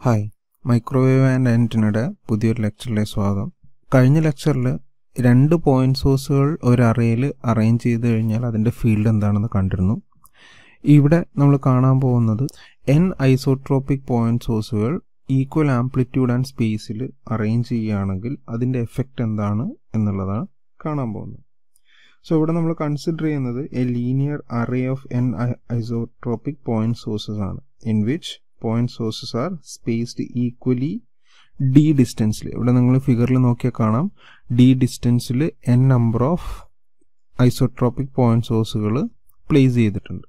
Hi microwave and ആന്റിനയുടെ പുതിയൊരു ലെക്ചറിലെ സ്വാഗതം. കഴിഞ്ഞ ലെക്ചറിൽ രണ്ട് പോയിന്റ് സോഴ്സുകൾ ഒരു അറയിൽ അറേഞ്ച് ചെയ്ത് കഴിഞ്ഞാൽ അതിന്റെ ഫീൽഡ് എന്താണെന്ന് കണ്ടിരുന്നു. ഇവിടെ നമ്മൾ കാണാൻ പോകുന്നത് എൻ ഐസോട്രോപിക് പോയിന്റ് സോഴ്സുകൾ ഈക്വൽ ആംപ്ലിറ്റ്യൂഡ് ആൻഡ് സ്പേസിൽ അറേഞ്ച് ചെയ്യുകയാണെങ്കിൽ അതിന്റെ എഫക്റ്റ് എന്താണ് എന്നുള്ളതാണ് കാണാൻ പോകുന്നത്. സോ ഇവിടെ നമ്മൾ കൺസിഡർ ചെയ്യുന്നത് a linear array of N isotropic point sources ആണ് in which point sources are spaced equally D ഡിസ്റ്റൻസിൽ ഇവിടെ നിങ്ങൾ ഫിഗറിൽ നോക്കിയാൽ കാണാം. D ഡിസ്റ്റൻസിൽ N number of isotropic point സോഴ്സുകൾ പ്ലേസ് ചെയ്തിട്ടുണ്ട്.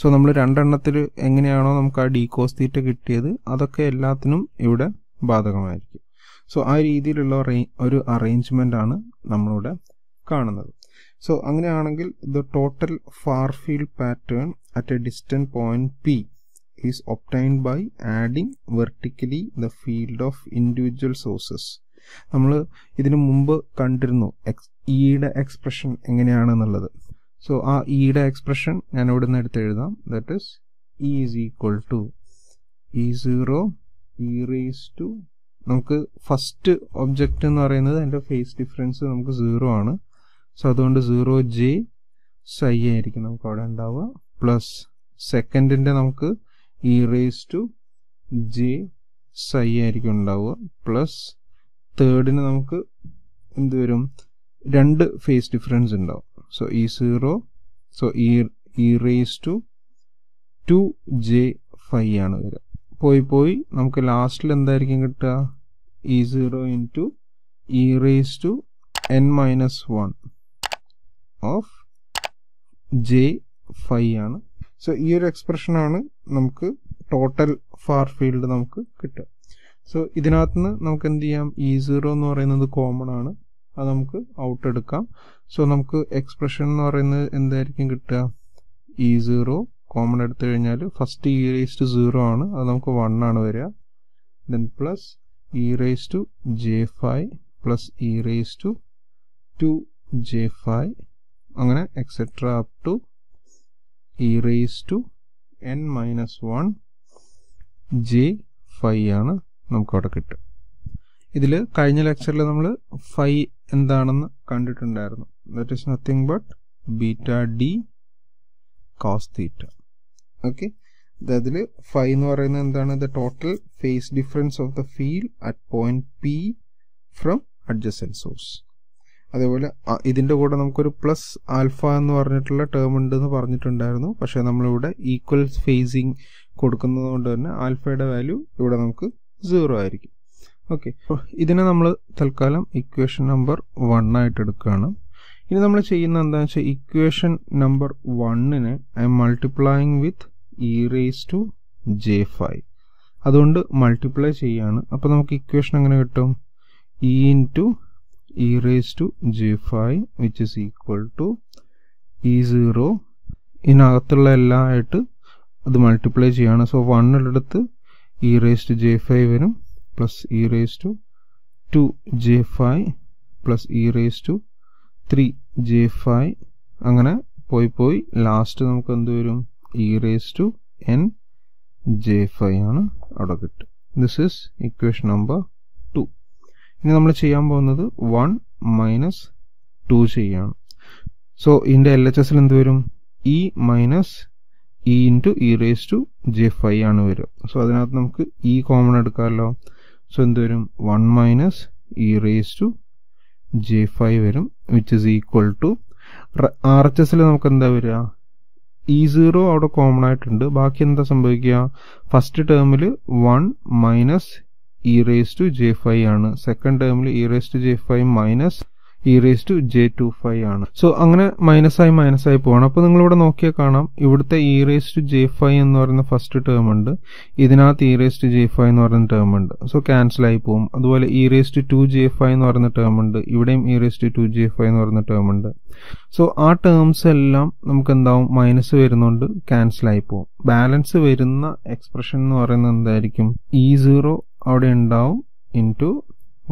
സോ നമ്മൾ രണ്ടെണ്ണത്തിൽ എങ്ങനെയാണോ നമുക്ക് ആ ഡീകോസ് തീറ്റ കിട്ടിയത് അതൊക്കെ എല്ലാത്തിനും ഇവിടെ ബാധകമായിരിക്കും. സോ ആ രീതിയിലുള്ള ഒരു അറേഞ്ച്മെന്റ് ആണ് നമ്മളിവിടെ കാണുന്നത്. സോ അങ്ങനെയാണെങ്കിൽ the total far field pattern at a distant point P is obtained by adding vertically the field of individual sources. നമ്മൾ ഇതിനു മുമ്പ് കണ്ടിരുന്നു എക്സ് ഇയുടെ എക്സ്പ്രഷൻ എങ്ങനെയാണെന്നുള്ളത്. സോ ആ ഇയുടെ എക്സ്പ്രഷൻ ഞാൻ ഇവിടെ നിന്ന് എടുത്ത് എഴുതാം. That is E is equal to E zero E raise to നമുക്ക് ഫസ്റ്റ് ഒബ്ജക്റ്റ് എന്ന് പറയുന്നത് അതിന്റെ ഫേസ് ഡിഫറൻസ് നമുക്ക് സീറോ ആണ്. സോ അതുകൊണ്ട് സീറോ ജെ സൈ ആയിരിക്കും. നമുക്ക് അവിടെ ഉണ്ടാവുക. പ്ലസ് സെക്കൻഡിന്റെ നമുക്ക് E raise to J psi ആയിരിക്കും ഉണ്ടാവുക. പ്ലസ് തേർഡിന് നമുക്ക് എന്ത് വരും? രണ്ട് ഫേസ് ഡിഫറൻസ് ഉണ്ടാവും. So E zero so E E raise to two J phi ആണ് വരിക. പോയി പോയി നമുക്ക് ലാസ്റ്റിൽ എന്തായിരിക്കും കിട്ടുക? E zero into E raise to N minus one of J phi ആണ്. സോ ഈ ഒരു എക്സ്പ്രഷനാണ് നമുക്ക് ടോട്ടൽ ഫാർ ഫീൽഡ് നമുക്ക് കിട്ടുക. സോ ഇതിനകത്ത് നിന്ന് നമുക്ക് എന്ത് ചെയ്യാം? ഇ സീറോ എന്ന് പറയുന്നത് കോമൺ ആണ്. അത് നമുക്ക് ഔട്ട് എടുക്കാം. സോ നമുക്ക് എക്സ്പ്രഷൻ എന്ന് പറയുന്നത് എന്തായിരിക്കും കിട്ടുക? ഇ സീറോ കോമൺ എടുത്തു കഴിഞ്ഞാൽ first E raise to zero ആണ്. അത് നമുക്ക് വൺ ആണ് വരിക. Then plus E raise to J five plus E raise to two J five അങ്ങനെ etcetera up to E raise to N minus one J phi ആണ് നമുക്കവിടെ കിട്ടുക. ഇതിൽ കഴിഞ്ഞ ലെക്ചറിൽ നമ്മൾ ഫൈ എന്താണെന്ന് കണ്ടിട്ടുണ്ടായിരുന്നു. That is nothing but beta D cos theta okay അതിൽ ഫൈ എന്ന് പറയുന്നത് എന്താണ്? The total phase difference of the field at point P from adjacent source അതേപോലെ ഇതിന്റെ കൂടെ നമുക്കൊരു പ്ലസ് ആൽഫ എന്ന് പറഞ്ഞിട്ടുള്ള ടേം ഉണ്ടെന്ന് പറഞ്ഞിട്ടുണ്ടായിരുന്നു. പക്ഷേ നമ്മളിവിടെ ഈക്വൽ ഫേസിങ് കൊടുക്കുന്നത് കൊണ്ട് തന്നെ ആൽഫയുടെ വാല്യൂ ഇവിടെ നമുക്ക് സീറോ ആയിരിക്കും. ഓക്കെ ഇതിനെ നമ്മൾ തൽക്കാലം ഇക്വേഷൻ നമ്പർ വൺ ആയിട്ട് എടുക്കുകയാണ്. ഇനി നമ്മൾ ചെയ്യുന്ന എന്താണെന്ന് വെച്ചാൽ ഇക്വേഷൻ നമ്പർ വണ്ണിന് I am multiplying with E raise to J five അതുകൊണ്ട് മൾട്ടിപ്ലൈ ചെയ്യാണ്. അപ്പോൾ നമുക്ക് ഇക്വേഷൻ എങ്ങനെ കിട്ടും? E into two J five which is equal to E zero ഇതിനകത്തുള്ള എല്ലാം ആയിട്ട് അത് മൾട്ടിപ്ലൈ ചെയ്യാണ്. So വണ്ണിലെടുത്ത് E raise to J five വരും. Plus E raise to two J five plus E raise to three J five അങ്ങനെ പോയി പോയി last നമുക്ക് എന്ത് വരും? E raise to N J five ആണ് അവിടെ കിട്ടുക. ദിസ് ഇസ് ഇക്വേഷൻ നമ്പർ ഇനി നമ്മൾ ചെയ്യാൻ പോകുന്നത് വൺ മൈനസ് ടു ചെയ്യാണ്. സോ ഇതിന്റെ എൽ എച്ച് എസിൽ എന്ത് വരും? E minus E into E raise to J five ആണ് വരിക. സോ അതിനകത്ത് നമുക്ക് ഇ കോമൺ എടുക്കാമല്ലോ. സോ എന്ത് വരും? One minus E raise to J five വരും which is equal to R H എസിൽ നമുക്ക് എന്താ വരിക? ഇ സീറോ അവിടെ കോമൺ ആയിട്ടുണ്ട്. ബാക്കി എന്താ സംഭവിക്കുക? ഫസ്റ്റ് ടേമിൽ one minus E raise to J five ആണ്. സെക്കൻഡ് ടേമിൽ E raise to J five minus E raise to J two five ആണ്. സോ അങ്ങനെ മൈനസ് ആയി മൈനസ് ആയി പോവാണ്. അപ്പോൾ നിങ്ങളിവിടെ നോക്കിയാൽ കാണാം. ഇവിടുത്തെ E raise to J five എന്ന് പറയുന്ന ഫസ്റ്റ് ടേം ഉണ്ട്. ഇതിനകത്ത് E raise to J five എന്ന് പറയുന്ന ടേം ഉണ്ട്. സോ ക്യാൻസൽ ആയി പോകും അതുപോലെ E raise to two J five എന്ന് പറയുന്ന ടേം ഉണ്ട്. ഇവിടെയും E raise to two J five എന്ന് പറയുന്ന ടേം ഉണ്ട്. സോ ആ ടേംസ് എല്ലാം നമുക്ക് എന്താവും? മൈനസ് വരുന്നുണ്ട്. ക്യാൻസൽ ആയി പോകും ബാലൻസ് വരുന്ന എക്സ്പ്രഷൻ എന്ന് പറയുന്നത് എന്തായിരിക്കും? ഇ സീറോ അവിടെ ഉണ്ടാവും into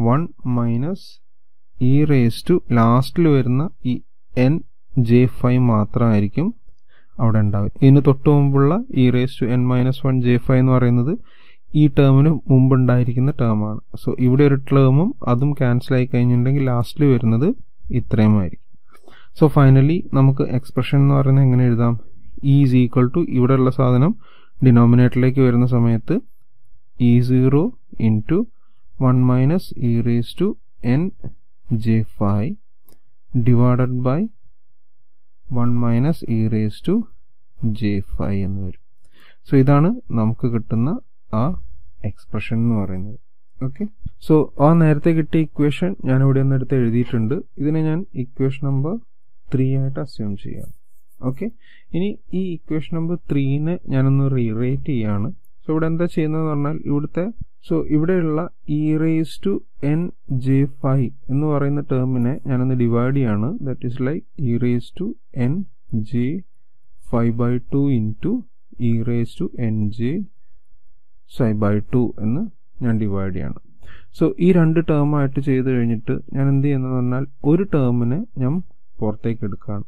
one minus E raise to ലാസ്റ്റിൽ വരുന്ന ഈ എൻ ജെ ഫൈവ് മാത്രമായിരിക്കും അവിടെ ഉണ്ടാവുക. ഇതിന് തൊട്ട് മുമ്പുള്ള E raise to N minus one J five എന്ന് പറയുന്നത് ഈ ടേമിന് മുമ്പുണ്ടായിരിക്കുന്ന ടേമാണ് സോ ഇവിടെ ഒരു ടേമും അതും ക്യാൻസൽ ആയി കഴിഞ്ഞിട്ടുണ്ടെങ്കിൽ ലാസ്റ്റിൽ വരുന്നത് ഇത്രയുമായിരിക്കും സോ ഫൈനലി നമുക്ക് എക്സ്പ്രഷൻ എന്ന് പറയുന്നത് എങ്ങനെ എഴുതാം? ഇ ഈസ് ഈക്വൽ ടു ഇവിടെയുള്ള സാധനം ഡിനോമിനേറ്ററിലേക്ക് വരുന്ന സമയത്ത് E zero into one minus E raise to N J five divided by one minus E raise to J five എന്ന് വരും. സോ ഇതാണ് നമുക്ക് കിട്ടുന്ന ആ എക്സ്പ്രഷൻ എന്ന് പറയുന്നത്. ഓക്കെ സോ ആ നേരത്തെ കിട്ടിയ ഇക്വേഷൻ ഞാൻ ഇവിടെ ഒന്ന് എടുത്ത് എഴുതിയിട്ടുണ്ട്. ഇതിനെ ഞാൻ ഇക്വേഷൻ നമ്പർ ത്രീ ആയിട്ട് അസ്യൂം ചെയ്യാം ഓക്കെ ഇനി ഈ ഇക്വേഷൻ നമ്പർ ത്രീനെ ഞാനൊന്ന് റീറേറ്റ് ചെയ്യാണ്. സോ ഇവിടെ എന്താ ചെയ്യുന്നതെന്ന് പറഞ്ഞാൽ ഇവിടുത്തെ സോ ഇവിടെയുള്ള E raise to N J five എന്ന് പറയുന്ന ടേമിനെ ഞാനൊന്ന് ഡിവൈഡ് ചെയ്യാണ്. That is like E raise to N J five by two into E raise to N J five by two എന്ന് ഞാൻ ഡിവൈഡ് ചെയ്യാണ്. സോ ഈ രണ്ട് ടേമായിട്ട് ചെയ്ത് കഴിഞ്ഞിട്ട് ഞാൻ എന്ത് ചെയ്യുന്നതെന്ന് പറഞ്ഞാൽ ഒരു ടേമിനെ ഞാൻ പുറത്തേക്ക് എടുക്കുകയാണ്.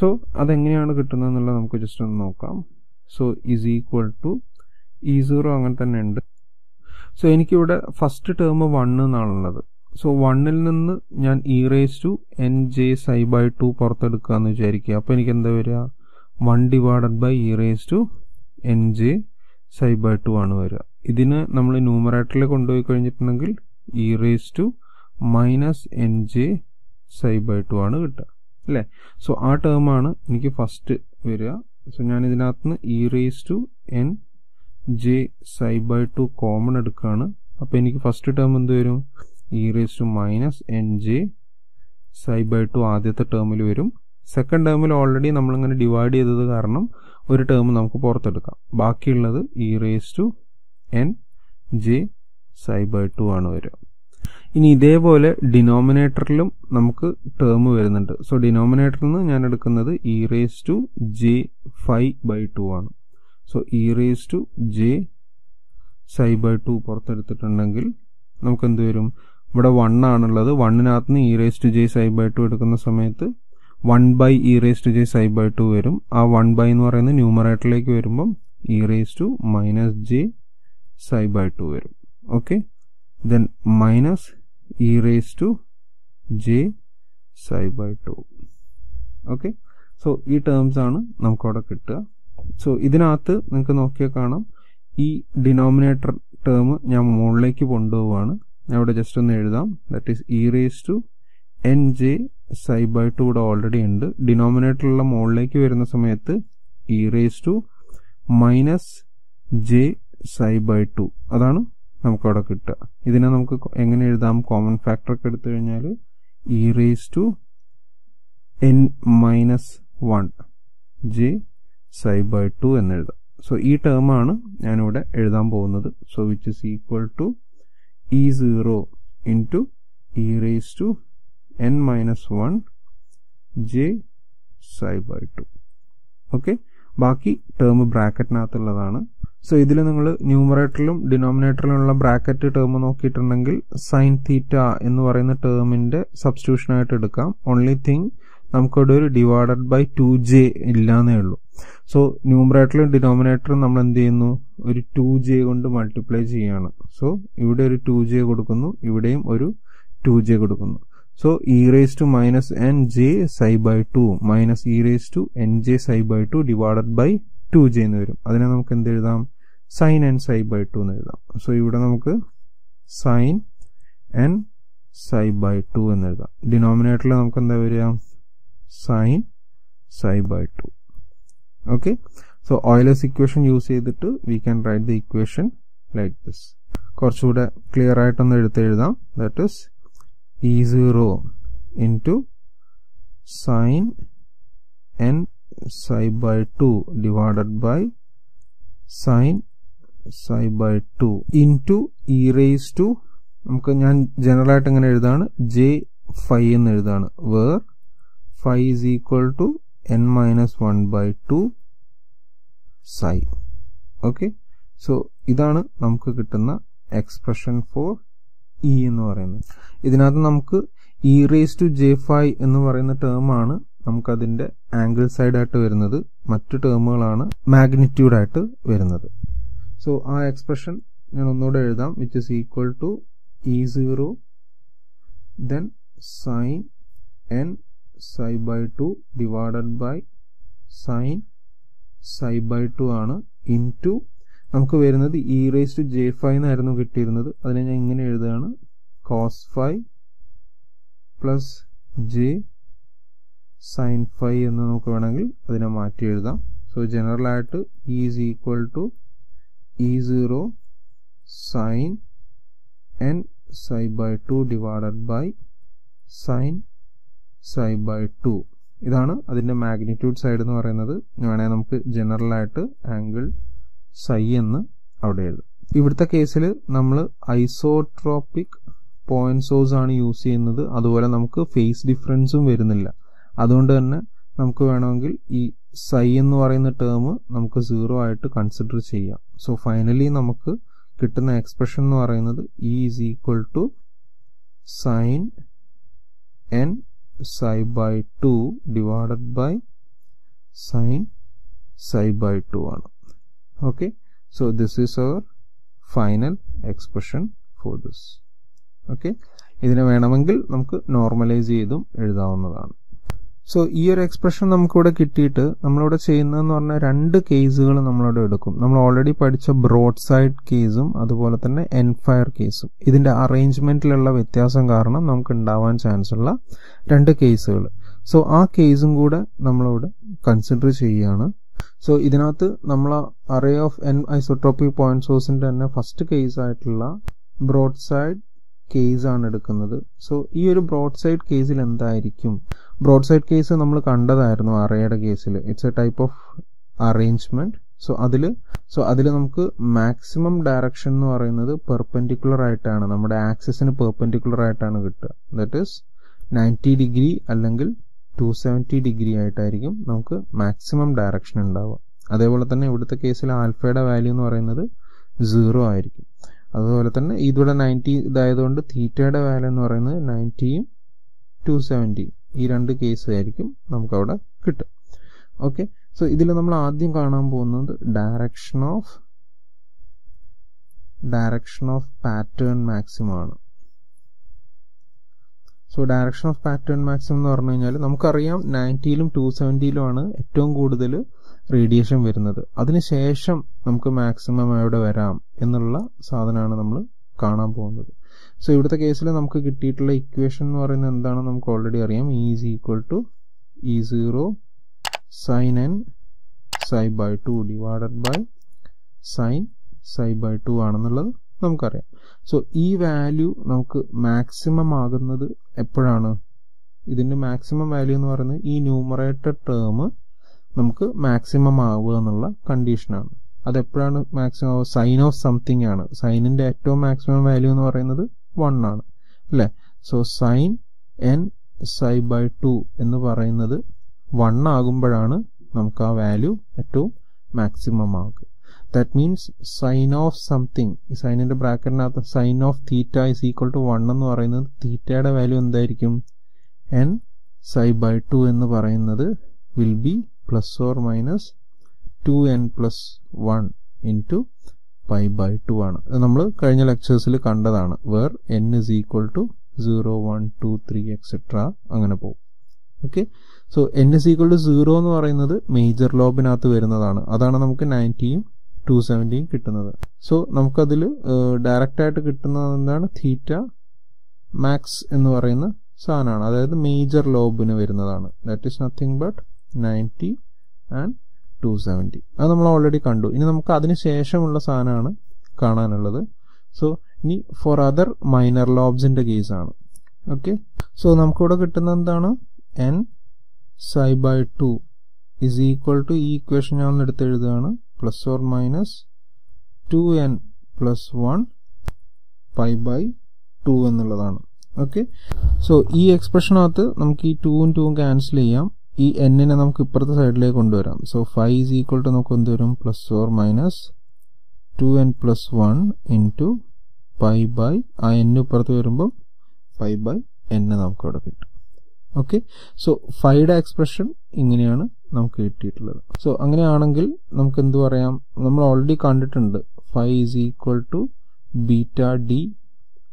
സോ അതെങ്ങനെയാണ് കിട്ടുന്നത് എന്നുള്ളത് നമുക്ക് ജസ്റ്റ് ഒന്ന് നോക്കാം. So is equal to E zero അങ്ങനെ തന്നെ ഉണ്ട്. സോ എനിക്കിവിടെ ഫസ്റ്റ് ടേം വൺ എന്നാണുള്ളത് സോ വണ്ണിൽ നിന്ന് ഞാൻ E raise to N J psi by two പുറത്തെടുക്കുക എന്ന് വിചാരിക്കുക. അപ്പോൾ എനിക്ക് എന്താ വരിക? One divided by E raise to N J psi by two ആണ് വരിക. ഇതിന് നമ്മൾ ന്യൂമറേറ്ററിൽ കൊണ്ടുപോയി കഴിഞ്ഞിട്ടുണ്ടെങ്കിൽ E raise to minus N J psi by two ആണ് കിട്ടുക. അല്ലേ? സോ ആ ടേമാണ് എനിക്ക് ഫസ്റ്റ് വരിക. സോ ഞാൻ ഇതിനകത്ത് നിന്ന് E raise to N J psi by two common എടുക്കുകയാണ് അപ്പോൾ എനിക്ക് ഫസ്റ്റ് ടേം എന്ത് വരും? E raise to minus N J psi by two ആദ്യത്തെ ടേമിൽ വരും. സെക്കൻഡ് ടേമിൽ ഓൾറെഡി നമ്മളിങ്ങനെ ഡിവൈഡ് ചെയ്തത് കാരണം ഒരു ടേം നമുക്ക് പുറത്തെടുക്കാം. ബാക്കിയുള്ളത് E raise to N J psi by two ആണ് വരിക. ഇനി ഇതേപോലെ ഡിനോമിനേറ്ററിലും നമുക്ക് ടേം വരുന്നുണ്ട്. സോ ഡിനോമിനേറ്ററിൽ നിന്ന് ഞാൻ എടുക്കുന്നത് E raise to J five by two ആണ്. So E raise to J psi by two പുറത്തെടുത്തിട്ടുണ്ടെങ്കിൽ നമുക്ക് എന്ത് വരും? ഇവിടെ വൺ ആണുള്ളത്. വണ്ണിനകത്ത് നിന്ന് E raise to J psi by two എടുക്കുന്ന സമയത്ത് one by E raise to J psi by two വരും. ആ വൺ ബൈ എന്ന് പറയുന്നത് ന്യൂമറേറ്ററിലേക്ക് വരുമ്പം E raise to minus J psi by two വരും. Okay then minus E raise to J psi by two okay so ഈ terms ആണ് നമുക്കവിടെ കിട്ടുക. സോ ഇതിനകത്ത് നിങ്ങൾക്ക് നോക്കിയാൽ കാണാം. ഈ ഡിനോമിനേറ്റർ ടേം ഞാൻ മുകളിലേക്ക് കൊണ്ടുപോവാണ്. ഞാൻ ഇവിടെ ജസ്റ്റ് ഒന്ന് എഴുതാം. That is E raise to N J psi by two ഇവിടെ ഓൾറെഡി ഉണ്ട്. ഡിനോമിനേറ്ററിലുള്ള മുകളിലേക്ക് വരുന്ന സമയത്ത് E raise to minus J psi by two അതാണ് നമുക്കവിടെ കിട്ടുക. ഇതിനെ നമുക്ക് എങ്ങനെ എഴുതാം? കോമൺ ഫാക്ടർ ഒക്കെ എടുത്തു കഴിഞ്ഞാൽ E raise to N minus one J psi by two എന്ന് എഴുതാം. സോ ഈ ടേമാണ് ഞാനിവിടെ എഴുതാൻ പോകുന്നത്. So which is equal to E zero into E raise to N minus one J psi by two okay ബാക്കി ടേം ബ്രാക്കറ്റിനകത്തുള്ളതാണ് so ഇതിൽ നിങ്ങൾ ന്യൂമറേറ്ററിലും ഡിനോമിനേറ്ററിലുള്ള ബ്രാക്കറ്റ് ടേം നോക്കിയിട്ടുണ്ടെങ്കിൽ സൈൻ തീറ്റ എന്ന് പറയുന്ന ടേമിന്റെ സബ്സ്റ്റിറ്റ്യൂഷൻ ആയിട്ട് എടുക്കാം. ഓൺലി തിങ് നമുക്കിവിടെ ഒരു ഡിവൈഡഡ് ബൈ ടു ജെ ഇല്ലാന്നേ ഉള്ളൂ. സോ ന്യൂമറേറ്ററിലും ഡിനോമിനേറ്ററും നമ്മൾ എന്ത് ചെയ്യുന്നു? ഒരു ടു ജെ കൊണ്ട് മൾട്ടിപ്ലൈ ചെയ്യാണ്. സോ ഇവിടെ ഒരു ടു ജെ കൊടുക്കുന്നു ഇവിടെയും ഒരു ടു ജെ കൊടുക്കുന്നു. So E raise to minus N J psi by two minus E raise to N J psi by two divided by two J എന്ന് വരും. അതിനെ നമുക്ക് എന്ത് എഴുതാം? Sine N psi by two എന്ന് എഴുതാം. സോ ഇവിടെ നമുക്ക് sine n psi by two എന്ന് എഴുതാം. ഡിനോമിനേറ്ററിൽ നമുക്ക് എന്താ വരിക? Sine psi by two okay so Euler's equation use ചെയ്തിട്ട് we can write the equation like this കുറച്ചുകൂടെ ക്ലിയർ ആയിട്ടൊന്ന് എടുത്ത് എഴുതാം. That is E zero into sine N psi by two divided by sine psi by two into E raise to നമുക്ക് ഞാൻ general ആയിട്ട് എങ്ങനെ എഴുതാണ്? ജെ ഫൈ എന്ന് എഴുതാണ്. Where phi is equal to N minus one by two psi okay so ഇതാണ് നമുക്ക് കിട്ടുന്ന expression for E എന്ന് പറയുന്നത്. ഇതിനകത്ത് നമുക്ക് E raise to J phi എന്ന് പറയുന്ന ടേമാണ് നമുക്കതിന്റെ ആംഗിൾ സൈഡായിട്ട് വരുന്നത്. മറ്റു ടേമുകളാണ് മാഗ്നിറ്റ്യൂഡായിട്ട് വരുന്നത്. സോ ആ എക്സ്പ്രഷൻ ഞാൻ ഒന്നുകൂടെ എഴുതാം. Which is equal to E zero then sine N psi by two divided by sine psi by two ആണ് ഇൻ ടു നമുക്ക് വരുന്നത് E raise to J phi എന്നായിരുന്നു കിട്ടിയിരുന്നത്. അതിനെ ഞാൻ ഇങ്ങനെ എഴുതുകയാണ്. Cos phi plus J sine phi എന്ന് നമുക്ക് വേണമെങ്കിൽ അതിനെ മാറ്റി എഴുതാം. സോ ജനറൽ ആയിട്ട് E is equal to E zero sine N psi by two divided by sine psi by two ഇതാണ് അതിന്റെ മാഗ്നിറ്റ്യൂഡ് സൈഡ് എന്ന് പറയുന്നത്. വേണമെങ്കിൽ നമുക്ക് ജനറൽ ആയിട്ട് ആംഗിൾ സൈ എന്ന് അവിടെ എഴുതും. ഇവിടുത്തെ കേസിൽ നമ്മൾ ഐസോട്രോപ്പിക് പോയിന്റ് സോഴ്സ് ആണ് യൂസ് ചെയ്യുന്നത്. അതുപോലെ നമുക്ക് ഫേസ് ഡിഫറൻസും വരുന്നില്ല. അതുകൊണ്ട് തന്നെ നമുക്ക് വേണമെങ്കിൽ ഈ സൈ എന്ന് പറയുന്ന ടേം നമുക്ക് സീറോ ആയിട്ട് കൺസിഡർ ചെയ്യാം. സോ ഫൈനലി നമുക്ക് കിട്ടുന്ന എക്സ്പ്രഷൻ എന്ന് പറയുന്നത് E is equal to sine N psi by 2 divided by sin psi by 2 ആണ്. Okay so this is our final expression for this okay ഇതിനെ വേണമെങ്കിൽ നമുക്ക് നോർമലൈസ് എഴുതാവുന്നതാണ്. സോ ഈ ഒരു എക്സ്പ്രഷൻ നമുക്കിവിടെ കിട്ടിയിട്ട് നമ്മളിവിടെ ചെയ്യുന്നതെന്ന് പറഞ്ഞാൽ രണ്ട് കേസുകൾ നമ്മളിവിടെ എടുക്കും. നമ്മൾ ഓൾറെഡി പഠിച്ച ബ്രോഡ് സൈഡ് കേസും അതുപോലെ തന്നെ എൻഫയർ കേസും ഇതിന്റെ അറേഞ്ച്മെന്റിലുള്ള വ്യത്യാസം കാരണം നമുക്ക് ഉണ്ടാവാൻ ചാൻസ് ഉള്ള രണ്ട് കേസുകൾ സോ ആ കേസും കൂടെ നമ്മളിവിടെ കൺസിഡർ ചെയ്യുകയാണ് സോ ഇതിനകത്ത് നമ്മൾ array of N isotropic point സോഴ്സിന്റെ തന്നെ ഫസ്റ്റ് കേസ് ആയിട്ടുള്ള ബ്രോഡ് സൈഡ് കേസ് ആണ് എടുക്കുന്നത്. സോ ഈ ഒരു ബ്രോഡ് സൈഡ് കേസിൽ എന്തായിരിക്കും? ബ്രോഡ് സൈഡ് കേസ് നമ്മൾ കണ്ടതായിരുന്നു അറയുടെ കേസിൽ it's a type of arrangement so അതിൽ സോ അതിൽ നമുക്ക് മാക്സിമം ഡയറക്ഷൻ എന്ന് പറയുന്നത് പെർപെൻഡിക്കുലർ ആയിട്ടാണ്. നമ്മുടെ ആക്സിസിന് പെർപെൻഡിക്കുലർ ആയിട്ടാണ് കിട്ടുക. ദറ്റ് ഈസ് നയന്റി ഡിഗ്രി അല്ലെങ്കിൽ ടു സെവന്റി ഡിഗ്രി ആയിട്ടായിരിക്കും നമുക്ക് മാക്സിമം ഡയറക്ഷൻ ഉണ്ടാവുക. അതേപോലെ തന്നെ ഇവിടുത്തെ കേസിൽ ആൽഫയുടെ വാല്യൂ എന്ന് പറയുന്നത് സീറോ ആയിരിക്കും. അതുപോലെ തന്നെ ഇതിവിടെ നയന്റി ഇതായതുകൊണ്ട് തീറ്റയുടെ വാല്യൂ എന്ന് പറയുന്നത് നയന്റിയും ടു സെവന്റിയും ഈ രണ്ട് കേസ് ആയിരിക്കും നമുക്കവിടെ കിട്ടും ഓക്കെ സോ ഇതിൽ നമ്മൾ ആദ്യം കാണാൻ പോകുന്നത് direction of direction of pattern maximum ആണ്. So direction of pattern maximum എന്ന് പറഞ്ഞു കഴിഞ്ഞാൽ നമുക്കറിയാം നയന്റിയിലും ടു സെവന്റിയിലും ആണ് ഏറ്റവും കൂടുതൽ റേഡിയേഷൻ വരുന്നത്. അതിനുശേഷം നമുക്ക് മാക്സിമം എവിടെ വരാം എന്നുള്ള സാധനമാണ് നമ്മൾ കാണാൻ പോകുന്നത്. സോ ഇവിടുത്തെ കേസിൽ നമുക്ക് കിട്ടിയിട്ടുള്ള ഇക്വേഷൻ എന്ന് പറയുന്നത് എന്താണെന്ന് നമുക്ക് ഓൾറെഡി അറിയാം. E is equal to E zero sine N psi by two divided by sine psi by two ആണെന്നുള്ളത് നമുക്കറിയാം. സോ ഈ വാല്യൂ നമുക്ക് മാക്സിമം ആകുന്നത് എപ്പോഴാണ്? ഇതിന്റെ മാക്സിമം വാല്യൂ എന്ന് പറയുന്നത് ഈ ന്യൂമറേറ്റർ ടേം നമുക്ക് മാക്സിമം ആവുക എന്നുള്ള കണ്ടീഷനാണ് അതെപ്പോഴാണ് മാക്സിമം ആവുക? സൈൻ ഓഫ് സംതിങ് ആണ്. സൈനിന്റെ ഏറ്റവും മാക്സിമം വാല്യൂ എന്ന് പറയുന്നത് വൺ ആണ്. അല്ലേ? So sine N psi by two എന്ന് പറയുന്നത് വൺ ആകുമ്പോഴാണ് നമുക്ക് ആ വാല്യൂ ഏറ്റവും മാക്സിമം ആകുക that means sine of something ഈ സൈനിന്റെ ബ്രാക്കറ്റിനകത്ത് sine of theta is equal to one എന്ന് പറയുന്നത് തീറ്റയുടെ വാല്യൂ എന്തായിരിക്കും? എൻ സൈ ബൈ ടു എന്ന് പറയുന്നത് will be or minus two N plus one into pi by two ആണ്. അത് നമ്മൾ കഴിഞ്ഞ ലെക്ചേഴ്സിൽ കണ്ടതാണ്. Where N is equal to zero one two three etcetera അങ്ങനെ പോകും. Okay so N is equal to zero എന്ന് പറയുന്നത് മേജർ ലോബിനകത്ത് വരുന്നതാണ്. അതാണ് നമുക്ക് നയന്റിയും ടു സെവന്റിയും കിട്ടുന്നത്. സോ നമുക്കതിൽ ഡയറക്റ്റ് ആയിട്ട് കിട്ടുന്നത് എന്താണ്? തീറ്റ മാക്സ് എന്ന് പറയുന്ന സാധനമാണ്. അതായത് മേജർ ലോബിന് വരുന്നതാണ്. That is nothing but ninety and two seventy. അത് നമ്മൾ ഓൾറെഡി കണ്ടു. ഇനി നമുക്ക് അതിന് ശേഷമുള്ള സാധനമാണ് കാണാനുള്ളത്. സോ ഇനി ഫോർ അതർ മൈനർ ലോബ്സിന്റെ കേസാണ് ഓക്കെ സോ നമുക്കിവിടെ കിട്ടുന്ന എന്താണ്? N psi by two is equal to ഈ ഇക്വേഷൻ ഞാൻ എടുത്ത് എഴുതുകയാണ്. Plus or minus two N plus one pi by two എന്നുള്ളതാണ്. ഓക്കെ സോ ഈ എക്സ്പ്രഷനകത്ത് നമുക്ക് ഈ ടൂവും ടൂവും ക്യാൻസൽ ചെയ്യാം. ഈ എന്നിനെ നമുക്ക് ഇപ്പുറത്തെ സൈഡിലേക്ക് കൊണ്ടുവരാം. So phi is equal to നമുക്ക് എന്ത് വരും? Plus or minus two N plus one into pi by ആ എൻ ഇപ്പുറത്ത് വരുമ്പോൾ പൈ ബൈ എൻ നമുക്ക് അവിടെ കിട്ടും. ഓക്കെ സോ ഫൈയുടെ എക്സ്പ്രഷൻ ഇങ്ങനെയാണ് നമുക്ക് കിട്ടിയിട്ടുള്ളത്. സോ അങ്ങനെയാണെങ്കിൽ നമുക്ക് എന്ത് പറയാം? നമ്മൾ ഓൾറെഡി കണ്ടിട്ടുണ്ട്. Phi is equal to beta D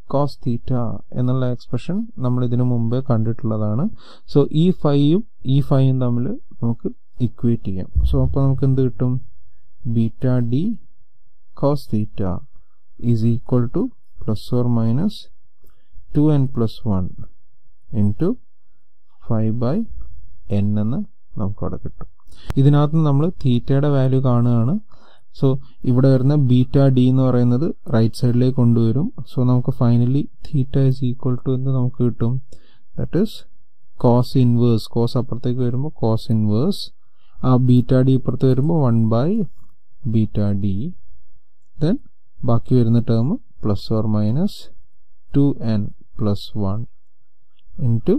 cos theta എന്നുള്ള എക്സ്പ്രഷൻ നമ്മൾ ഇതിനു മുമ്പേ കണ്ടിട്ടുള്ളതാണ്. സോ ഈ ഫൈയും ഈ ഫൈയും തമ്മിൽ നമുക്ക് ഇക്വേറ്റ് ചെയ്യാം. സോ അപ്പോൾ നമുക്ക് എന്ത് കിട്ടും? Beta D cos theta is equal to plus or minus two N plus one into phi by N എന്ന് നമുക്കവിടെ കിട്ടും. ഇതിനകത്ത് നമ്മൾ തീറ്റയുടെ വാല്യൂ കാണുകയാണ്. സോ ഇവിടെ വരുന്ന ബീറ്റ ഡി എന്ന് പറയുന്നത് റൈറ്റ് സൈഡിലേക്ക് കൊണ്ടുവരും. സോ നമുക്ക് finally theta is equal to എന്ന് നമുക്ക് കിട്ടും? That is cos inverse cos അപ്പുറത്തേക്ക് വരുമ്പോൾ കോസ് ഇൻവേഴ്സ് ആ ബീറ്റ ഡി ഇപ്പുറത്ത് വരുമ്പോൾ one by beta D. Then ബാക്കി വരുന്ന term plus or minus two N plus one into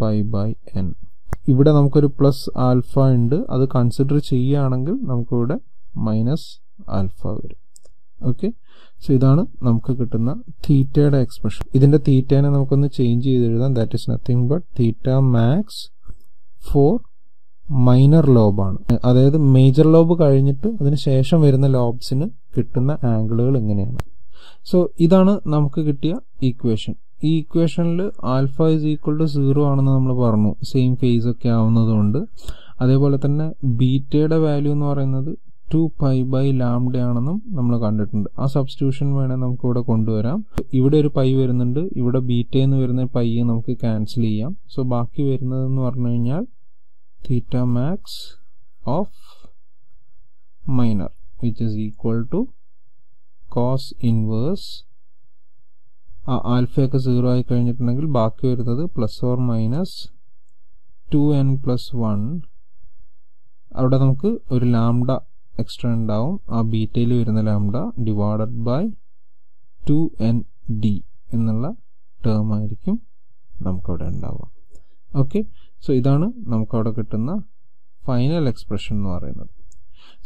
pi by N ഇവിടെ നമുക്കൊരു പ്ലസ് ആൽഫ ഉണ്ട്. അത് കൺസിഡർ ചെയ്യുകയാണെങ്കിൽ നമുക്കിവിടെ മൈനസ് ആൽഫ വരും. ഓക്കെ? സോ ഇതാണ് നമുക്ക് കിട്ടുന്ന തീറ്റയുടെ എക്സ്പ്രഷൻ. ഇതിന്റെ തീറ്റേനെ നമുക്കൊന്ന് ചേഞ്ച് ചെയ്ത് എഴുതാം that is nothing but theta max for minor ലോബാണ് അതായത് മേജർ ലോബ് കഴിഞ്ഞിട്ട് അതിന് ശേഷം വരുന്ന ലോബ്സിന് കിട്ടുന്ന ആംഗിളുകൾ എങ്ങനെയാണ് സോ ഇതാണ് നമുക്ക് കിട്ടിയ ഈക്വേഷൻ ഈ ഇക്വേഷനിൽ alpha is equal to zero ആണെന്ന് നമ്മൾ പറഞ്ഞു. സെയിം ഫേസ് ഒക്കെ ആവുന്നതുകൊണ്ട്. അതേപോലെ തന്നെ ബീറ്റയുടെ വാല്യൂ എന്ന് പറയുന്നത് ടു പൈ ബൈ ലാംഡ ആണെന്നും നമ്മൾ കണ്ടിട്ടുണ്ട്. ആ സബ്സ്റ്റിറ്റ്യൂഷൻ വേണേൽ നമുക്ക് ഇവിടെ കൊണ്ടുവരാം. ഇവിടെ ഒരു പൈ വരുന്നുണ്ട്. ഇവിടെ ബീറ്റ എന്ന് വരുന്ന പൈ നമുക്ക് ക്യാൻസൽ ചെയ്യാം. സോ ബാക്കി വരുന്നതെന്ന് പറഞ്ഞു കഴിഞ്ഞാൽ theta max of minor which is equal to cos inverse ആ ആൽഫയൊക്കെ സീറോ ആയി കഴിഞ്ഞിട്ടുണ്ടെങ്കിൽ ബാക്കി വരുന്നത് plus or minus two N plus one അവിടെ നമുക്ക് ഒരു ലാംഡ എക്സ്ട്രാ ഉണ്ടാവും ആ ബീറ്റയിൽ വരുന്ന lambda divided by two N D എന്നുള്ള ടേം ആയിരിക്കും നമുക്കവിടെ ഉണ്ടാവുക. ഓക്കെ സോ ഇതാണ് നമുക്കവിടെ കിട്ടുന്ന ഫൈനൽ എക്സ്പ്രഷൻ എന്ന് പറയുന്നത്.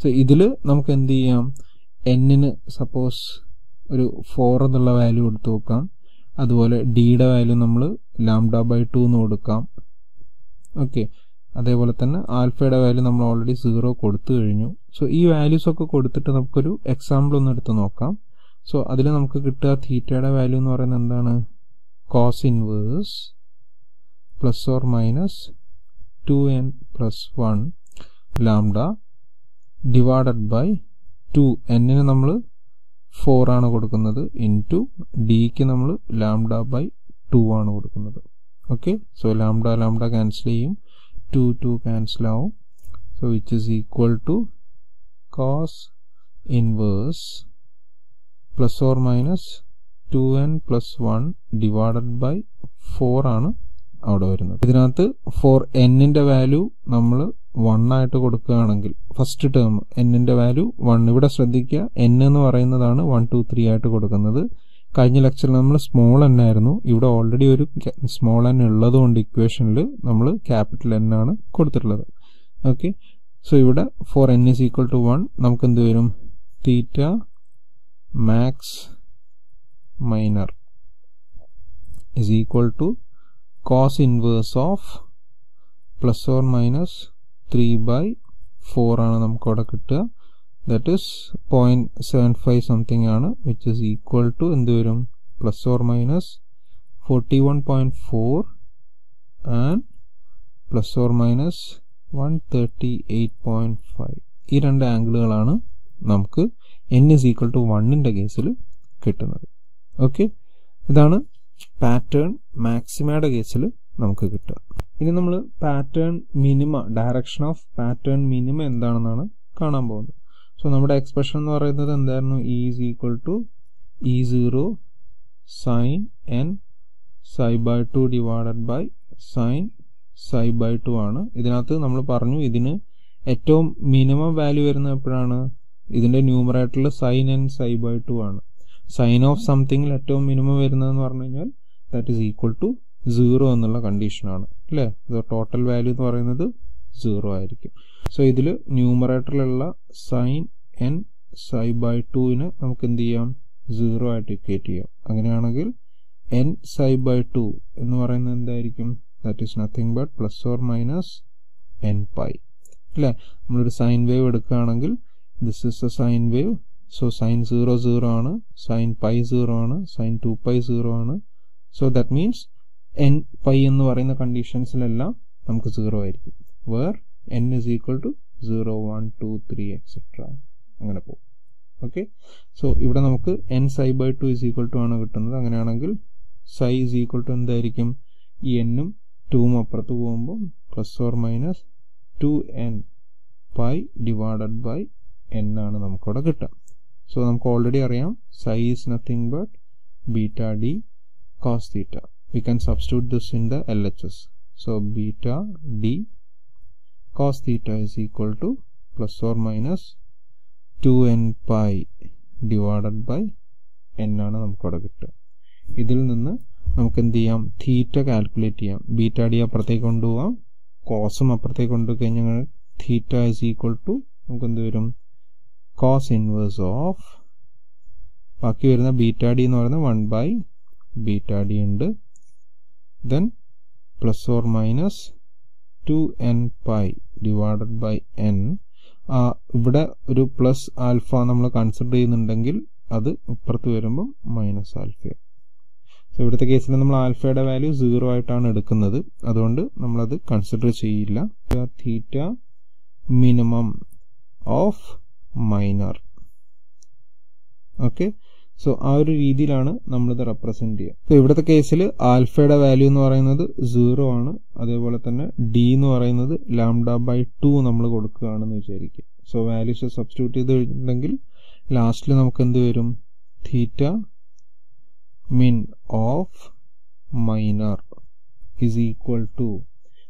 സോ ഇതിൽ നമുക്ക് എന്ത് ചെയ്യാം? എന്നിന് സപ്പോസ് ഒരു ഫോർ എന്നുള്ള വാല്യൂ കൊടുത്തു നോക്കാം. അതുപോലെ ഡിയുടെ വാല്യൂ നമ്മൾ ലാംഡ ബൈ ടു എന്ന് കൊടുക്കാം. ഓക്കെ അതേപോലെ തന്നെ ആൽഫയുടെ വാല്യൂ നമ്മൾ ഓൾറെഡി സീറോ കൊടുത്തു കഴിഞ്ഞു. സോ ഈ വാല്യൂസ് ഒക്കെ കൊടുത്തിട്ട് നമുക്കൊരു എക്സാമ്പിൾ ഒന്ന് എടുത്ത് നോക്കാം. സോ അതിൽ നമുക്ക് കിട്ടുക തീറ്റയുടെ വാല്യൂ എന്ന് പറയുന്നത് എന്താണ്? Cos inverse plus or minus two N plus one lambda divided by two എന്നിന് നമ്മൾ ഫോർ ആണ് കൊടുക്കുന്നത്. ഇൻ ടു ഡിക്ക് നമ്മൾ ലാംഡ ബൈ ടു ആണ് കൊടുക്കുന്നത്. Okay so lambda lambda cancel ചെയ്യും. ടു ടു ക്യാൻസൽ ആവും. So which is equal to inverse plus or minus two N plus one divided by four ആണ് അവിടെ വരുന്നത്. ഇതിനകത്ത് ഫോർ എന്നിന്റെ വാല്യൂ നമ്മൾ വൺ ആയിട്ട് കൊടുക്കുകയാണെങ്കിൽ ഫസ്റ്റ് ടേം എന്നിന്റെ വാല്യൂ വൺ ഇവിടെ ശ്രദ്ധിക്കുക എൻ എന്ന് പറയുന്നതാണ് വൺ ടു ത്രീ ആയിട്ട് കൊടുക്കുന്നത്. കഴിഞ്ഞ ലെക്ചറിൽ നമ്മൾ സ്മോൾ എൻ ആയിരുന്നു. ഇവിടെ ഓൾറെഡി ഒരു സ്മോൾ എൻ ഉള്ളതുകൊണ്ട് ഇക്വേഷനിൽ നമ്മൾ ക്യാപിറ്റൽ എൻ ആണ് കൊടുത്തിട്ടുള്ളത്. ഓക്കെ സോ ഇവിടെ for N is equal to one നമുക്ക് എന്ത് വരും? Theta max minor is equal to cos inverse of plus or minus three by four ആണ് നമുക്ക് അവിടെ കിട്ടുക. That is point seven five something ആണ് വിച്ച് ഇസ് ഈക്വൽ ടു എന്ത് വരും? Plus or minus forty one point four and plus or minus one thirty eight point five ഈ രണ്ട് ആംഗിളുകളാണ് നമുക്ക് എൻ ഇസ് ഈക്വൽ ടു വണ്ണിന്റെ കേസിൽ കിട്ടുന്നത്. ഓക്കെ ഇതാണ് പാറ്റേൺ മാക്സിമയുടെ കേസിൽ നമുക്ക് കിട്ടുക. ഇനി നമ്മൾ pattern minima direction of pattern minima എന്താണെന്നാണ് കാണാൻ പോകുന്നത്. സോ നമ്മുടെ എക്സ്പ്രഷൻ എന്ന് പറയുന്നത് എന്തായിരുന്നു? E is equal to E zero sine N psi by two divided by sine psi by two ആണ്. ഇതിനകത്ത് നമ്മൾ പറഞ്ഞു ഇതിന് ഏറ്റവും മിനിമം വാല്യൂ വരുന്നത് എപ്പോഴാണ്? ഇതിന്റെ ന്യൂമറേറ്ററിൽ sine and psi by two ആണ്. സൈൻ ഓഫ് സംതിങ്ങിൽ ഏറ്റവും മിനിമം വരുന്നതെന്ന് പറഞ്ഞു കഴിഞ്ഞാൽ that is equal to zero എന്നുള്ള കണ്ടീഷനാണ് അല്ലേ? ടോട്ടൽ വാല്യൂ എന്ന് പറയുന്നത് സീറോ ആയിരിക്കും. സോ ഇതിൽ ന്യൂമറേറ്ററിലുള്ള സൈൻ എൻ സൈ ബൈ ടുവിന് നമുക്ക് എന്ത് ചെയ്യാം? സീറോ ആയിട്ട് ഇക്വേറ്റ് ചെയ്യാം. അങ്ങനെയാണെങ്കിൽ എൻ സൈ ബൈ ടു എന്ന് പറയുന്നത് എന്തായിരിക്കും? That is nothing but plus or minus N pi അല്ലേ? നമ്മളൊരു സൈൻ വേവ് എടുക്കുകയാണെങ്കിൽ this is a sine wave so sine zero zero ആണ് സൈൻ പൈ സീറോ ആണ് സൈൻ ടു പൈ സീറോ ആണ്. So that means N pi എന്ന് പറയുന്ന കണ്ടീഷൻസിലെല്ലാം നമുക്ക് സീറോ ആയിരിക്കും. Where N is equal to zero one two three etcetera അങ്ങനെ പോകും. ഓക്കെ സോ ഇവിടെ നമുക്ക് N psi by two is equal two ആണ് കിട്ടുന്നത്. അങ്ങനെയാണെങ്കിൽ സൈ ഇസ് ഈക്വൽ ടു എന്തായിരിക്കും? ഈ എന്നും ടൂവും അപ്പുറത്ത് പോകുമ്പോൾ plus or minus two N pi divided by N ആണ് നമുക്കവിടെ കിട്ടുക. സോ നമുക്ക് ഓൾറെഡി അറിയാം psi is nothing but beta D cos theta we can substitute this in the L H S so beta D cos theta theta is equal to plus or minus 2n pi divided by n ആണ് നമുക്കവിടെ കിട്ടുക. ഇതിൽ നിന്ന് നമുക്ക് എന്ത് ചെയ്യാം? Theta calculate ചെയ്യാം. Beta D അപ്പുറത്തേക്ക് കൊണ്ടുപോകാം കോസും അപ്പുറത്തേക്ക് കൊണ്ടുപോയി കഴിഞ്ഞാൽ തീറ്റ ഇസ് ഈക്വൽ ടു നമുക്ക് എന്ത് വരും? കോസ് ഇൻവേഴ്സ് ഓഫ് ബാക്കി വരുന്ന ബീറ്റ ഡി എന്ന് പറയുന്നത് വൺ ബൈ ബീറ്റ ഡി ഉണ്ട്. Then plus or minus two N pi divided by N ഇവിടെ ഒരു പ്ലസ് ആൽഫ നമ്മൾ കൺസിഡർ ചെയ്യുന്നുണ്ടെങ്കിൽ അത് ഇപ്പുറത്ത് വരുമ്പോൾ മൈനസ് ആൽഫ സോ ഇവിടുത്തെ കേസിൽ നമ്മൾ ആൽഫയുടെ വാല്യൂ സീറോ ആയിട്ടാണ് എടുക്കുന്നത്. അതുകൊണ്ട് നമ്മളത് കൺസിഡർ ചെയ്യില്ല. Theta minimum of minor okay so ആ ഒരു രീതിയിലാണ് നമ്മളിത് റെപ്രസെന്റ് ചെയ്യുക. സോ ഇവിടുത്തെ കേസിൽ ആൽഫയുടെ വാല്യൂ എന്ന് പറയുന്നത് സീറോ ആണ്. അതേപോലെ തന്നെ ഡി എന്ന് പറയുന്നത് ലാംഡ ബൈ ടു നമ്മൾ കൊടുക്കുകയാണെന്ന് വിചാരിക്കുക. സോ വാല്യൂസ് സബ്സ്റ്റിറ്റ്യൂട്ട് ചെയ്തിട്ടുണ്ടെങ്കിൽ ലാസ്റ്റിൽ നമുക്ക് എന്ത് വരും? Theta min of minor is equal to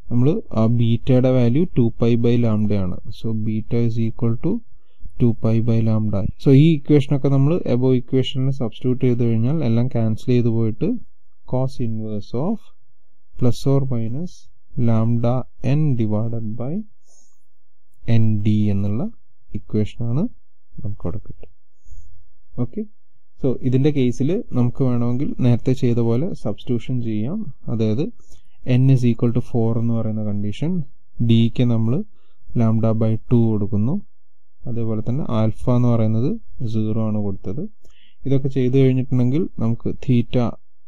നമ്മൾ ആ ബീറ്റയുടെ value two pi by ലാംഡയാണ് so beta is equal to two pi by lambda so ഈ ഇക്വേഷനൊക്കെ നമ്മൾ എബോ ഇക്വേഷനിൽ സബ്സ്റ്റിറ്റ്യൂട്ട് ചെയ്ത് കഴിഞ്ഞാൽ എല്ലാം ക്യാൻസൽ ചെയ്ത് പോയിട്ട് cos inverse of plus or minus lambda N divided by N D എന്നുള്ള ഇക്വേഷനാണ് നമുക്ക് അവിടെ കിട്ടും ഓക്കെ സോ ഇതിന്റെ കേസിൽ നമുക്ക് വേണമെങ്കിൽ നേരത്തെ ചെയ്ത പോലെ സബ്സ്റ്റിറ്റ്യൂഷൻ ചെയ്യാം. അതായത് N is equal to four എന്ന് പറയുന്ന കണ്ടീഷൻ ഡിക്ക് നമ്മൾ ലാംഡ ബൈ ടു കൊടുക്കുന്നു. അതേപോലെ തന്നെ ആൽഫ എന്ന് പറയുന്നത് സീറോ ആണ് കൊടുത്തത്. ഇതൊക്കെ ചെയ്തു കഴിഞ്ഞിട്ടുണ്ടെങ്കിൽ നമുക്ക് തീറ്റ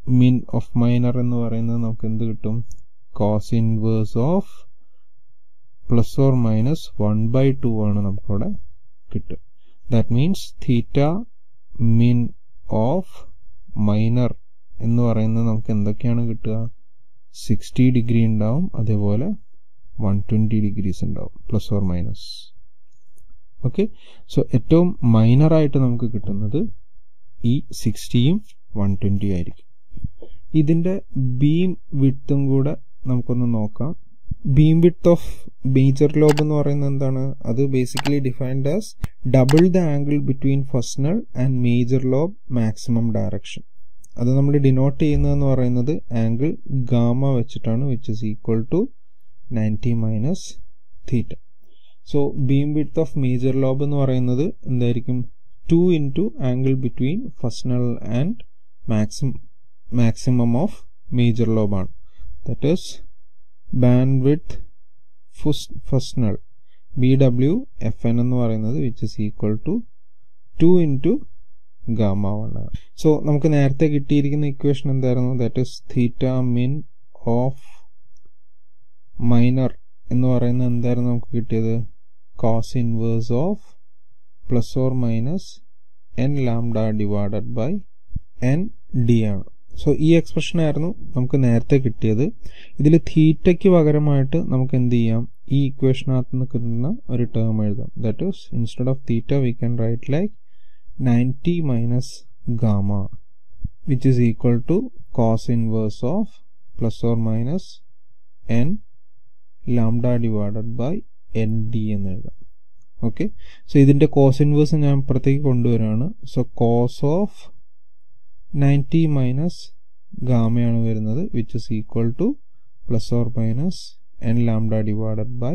മിൻ ഓഫ് മൈനർ എന്ന് പറയുന്നത് നമുക്ക് എന്ത് കിട്ടും? Cos inverse of plus or minus one by two ആണ് നമുക്കവിടെ കിട്ടുക. That means theta min of minor എന്ന് പറയുന്നത് നമുക്ക് എന്തൊക്കെയാണ് കിട്ടുക? സിക്സ്റ്റി ഡിഗ്രി ഉണ്ടാവും അതേപോലെ വൺ ട്വന്റി ഡിഗ്രീസ് ഉണ്ടാവും plus or minus okay so ഏറ്റവും മൈനറായിട്ട് നമുക്ക് കിട്ടുന്നത് ഈ സിക്സ്റ്റിയും വൺ ട്വന്റി ആയിരിക്കും. ഇതിന്റെ ബീം വിട്ടും കൂടെ നമുക്കൊന്ന് നോക്കാം. ബീം വിട്ട് ഓഫ് മേജർ ലോബ് എന്ന് പറയുന്നത് എന്താണ്? അത് basically defined as double the angle between first null and major lobe maximum direction അത് നമ്മൾ ഡിനോട്ട് ചെയ്യുന്നതെന്ന് പറയുന്നത് ആംഗിൾ ഗാമ വെച്ചിട്ടാണ് which is equal to ninety minus theta so beam width of major lobe എന്ന് പറയുന്നത് എന്തായിരിക്കും? Two into angle between first null and maximum maximum of major ലോബാണ് that is band width first null B W F N എന്ന് പറയുന്നത് which is equal to two into gamma one ആണ്. So നമുക്ക് നേരത്തെ കിട്ടിയിരിക്കുന്ന equation എന്തായിരുന്നു? That is theta min of minor എന്ന് പറയുന്നത് എന്തായിരുന്നു നമുക്ക് കിട്ടിയത്? Cos inverse of plus or minus N lambda divided by N D ആണ്. സോ ഈ എക്സ്പ്രഷൻ ആയിരുന്നു നമുക്ക് നേരത്തെ കിട്ടിയത്. ഇതിൽ തീറ്റയ്ക്ക് പകരമായിട്ട് നമുക്ക് എന്ത് ചെയ്യാം? ഈ ഇക്വേഷനകത്ത് നിന്ന് കിട്ടുന്ന ഒരു ടേം എഴുതാം. That is instead of theta we can write like ninety minus gamma which is equal to cos inverse of plus or minus N lambda divided by N D എന്ന് എഴുതാം. ഓക്കെ സോ ഇതിന്റെ cos inverse ഞാൻ ഇപ്പുറത്തേക്ക് കൊണ്ടുവരാണ്. So cos of ninety minus ഗാമയാണ് വരുന്നത് which is equal to plus or minus N lambda divided by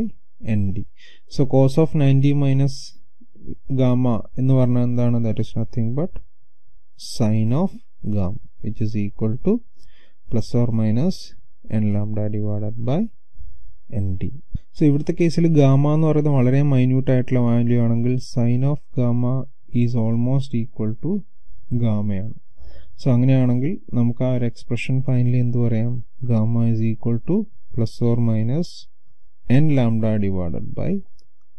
N D so cos of ninety minus gamma എന്ന് പറഞ്ഞാൽ എന്താണ്? That is nothing but sine of gamma which is equal to plus or minus N lambda divided by N D so ഇവിടുത്തെ കേസിൽ gamma എന്ന് പറയുന്നത് വളരെ minute ആയിട്ടുള്ള value ആണെങ്കിൽ sine of gamma is almost equal to ഗാമയാണ്. So അങ്ങനെയാണെങ്കിൽ നമുക്ക് ആ ഒരു എക്സ്പ്രഷൻ ഫൈനലി എന്ത് പറയാം? Gamma is equal to plus or minus N lambda divided by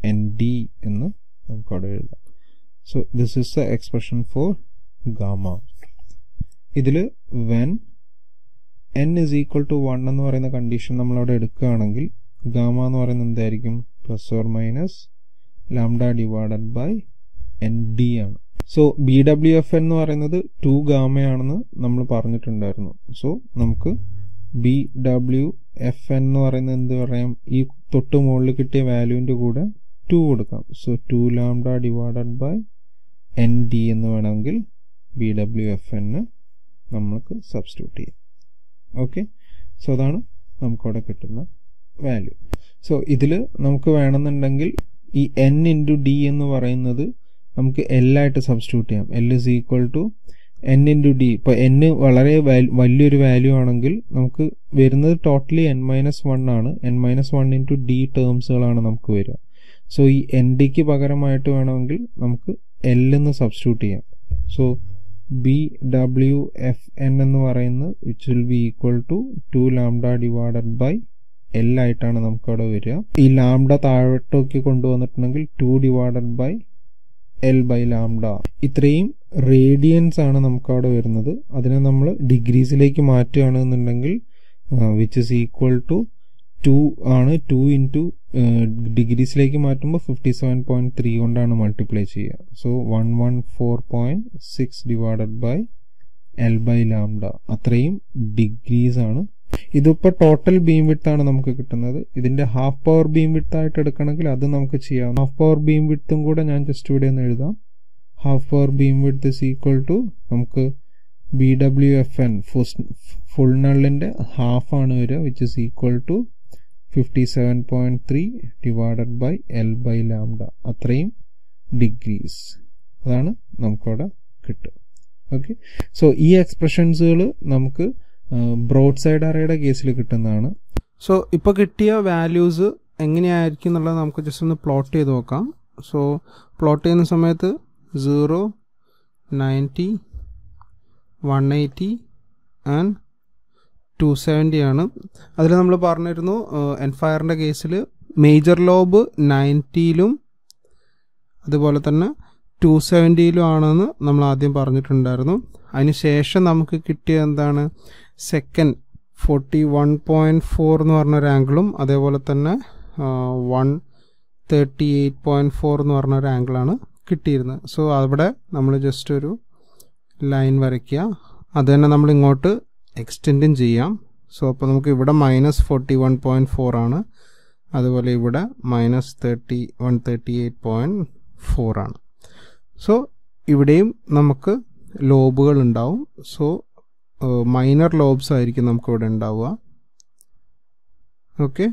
N D എന്ന് നമുക്ക് അവിടെ എഴുതാം. So this is the expression for gamma. ഇതിൽ when N is equal to one എന്ന് പറയുന്ന കണ്ടീഷൻ നമ്മൾ അവിടെ എടുക്കുകയാണെങ്കിൽ ഗാമ എന്ന് പറയുന്നത് എന്തായിരിക്കും? Plus or minus lambda divided by N D ആണ്. So B W F N പറയുന്നത് ടു ഗാമയാണെന്ന് നമ്മൾ പറഞ്ഞിട്ടുണ്ടായിരുന്നു. സോ നമുക്ക് ബി ഡബ്ല്യു എഫ് എന്ന് പറയുന്നത് എന്ത് പറയാം? ഈ തൊട്ട് മുകളിൽ കിട്ടിയ വാല്യൂവിന്റെ കൂടെ ടു കൊടുക്കാം. So two lambda divided by N D എന്ന് വേണമെങ്കിൽ ബി ഡബ്ല്യു എഫ് എന്ന് നമ്മൾക്ക് സബ്സ്റ്റിറ്റ്യൂട്ട് ചെയ്യാം. ഓക്കെ സോ അതാണ് നമുക്കവിടെ കിട്ടുന്ന വാല്യൂ സോ ഇതിൽ നമുക്ക് വേണമെന്നുണ്ടെങ്കിൽ ഈ എൻ ഇന്റു ഡി എന്ന് പറയുന്നത് നമുക്ക് എൽ ആയിട്ട് സബ്സ്റ്റിറ്റ്യൂട്ട് ചെയ്യാം. L is equal to N into D ഇപ്പോൾ എൻ വളരെ വലിയൊരു വാല്യൂ ആണെങ്കിൽ നമുക്ക് വരുന്നത് ടോട്ടലി എൻ മൈനസ് വൺ ആണ്. N minus one into D ടേംസുകളാണ് നമുക്ക് വരിക. സോ ഈ എൻ ഡിക്ക് പകരമായിട്ട് വേണമെങ്കിൽ നമുക്ക് എൽ എന്ന് സബ്സ്റ്റിറ്റ്യൂട്ട് ചെയ്യാം. So B W F N എന്ന് പറയുന്നത് which will be equal to two lambda divided by L ആയിട്ടാണ് നമുക്കവിടെ വരിക. ഈ ലാംഡ താഴോട്ടേക്ക് കൊണ്ടുവന്നിട്ടുണ്ടെങ്കിൽ two divided by L by lambda ഇത്രയും റേഡിയൻസ് ആണ് നമുക്കവിടെ വരുന്നത്. അതിനെ നമ്മൾ ഡിഗ്രീസിലേക്ക് മാറ്റുകയാണെന്നുണ്ടെങ്കിൽ which is equal to two ആണ്. ടു ഇന്റു ഡിഗ്രീസിലേക്ക് മാറ്റുമ്പോൾ ഫിഫ്റ്റി സെവൻ പോയിന്റ് ത്രീ കൊണ്ടാണ് മൾട്ടിപ്ലൈ ചെയ്യുക. So one one four point six divided by L by lambda അത്രയും ഡിഗ്രീസ് ആണ് ഇതിപ്പോൾ ടോട്ടൽ ബീം വിട്ട് ആണ് നമുക്ക് കിട്ടുന്നത്. ഇതിന്റെ ഹാഫ് പവർ ബീം വിട്ട് ആയിട്ട് എടുക്കണമെങ്കിൽ അത് നമുക്ക് ചെയ്യാം. ഹാഫ് പവർ ബീം വിട്ടും കൂടെ ഞാൻ ജസ്റ്റ് ഇവിടെ ഒന്ന് എഴുതാം. Half power beam width is equal to നമുക്ക് B W F N full നള്ളിന്റെ half ആണ് വരിക which is equal to fifty seven point three divided by L by lambda അത്രയും ഡിഗ്രീസ് അതാണ് നമുക്കവിടെ കിട്ടുക. ഓക്കെ സോ ഈ എക്സ്പ്രഷൻസുകൾ നമുക്ക് ബ്രോഡ് സൈഡ് അറയുടെ കേസിൽ കിട്ടുന്നതാണ്. സോ ഇപ്പോൾ കിട്ടിയ വാല്യൂസ് എങ്ങനെയായിരിക്കും എന്നുള്ളത് നമുക്ക് ജസ്റ്റ് ഒന്ന് പ്ലോട്ട് ചെയ്ത് നോക്കാം. സോ പ്ലോട്ട് ചെയ്യുന്ന സമയത്ത് zero ninety one eighty and two seventy ആണ്. അതിൽ നമ്മൾ പറഞ്ഞിരുന്നു എൻഫയറിന്റെ കേസിൽ മേജർ ലോബ് നയന്റിയിലും അതുപോലെ തന്നെ ടു സെവന്റിയിലും ആണെന്ന് നമ്മൾ ആദ്യം പറഞ്ഞിട്ടുണ്ടായിരുന്നു. അതിന് ശേഷം നമുക്ക് കിട്ടിയ എന്താണ്? Second forty one point four എന്ന് പറഞ്ഞൊരു ആംഗിളും അതേപോലെ തന്നെ one thirty eight point four എന്ന് പറഞ്ഞൊരു ആംഗിളാണ് കിട്ടിയിരുന്നത്. സോ അവിടെ നമ്മൾ ജസ്റ്റ് ഒരു ലൈൻ വരയ്ക്കുക. അത് തന്നെ നമ്മൾ ഇങ്ങോട്ട് എക്സ്റ്റെൻഡും ചെയ്യാം. സോ അപ്പോൾ നമുക്ക് ഇവിടെ minus forty one point four ആണ്. അതുപോലെ ഇവിടെ minus thirty one thirty eight point four ആണ്. സോ ഇവിടെയും നമുക്ക് ലോബുകൾ ഉണ്ടാവും. സോ മൈനർ ലോബ്സ് ആയിരിക്കും നമുക്കിവിടെ ഉണ്ടാവുക. ഓക്കെ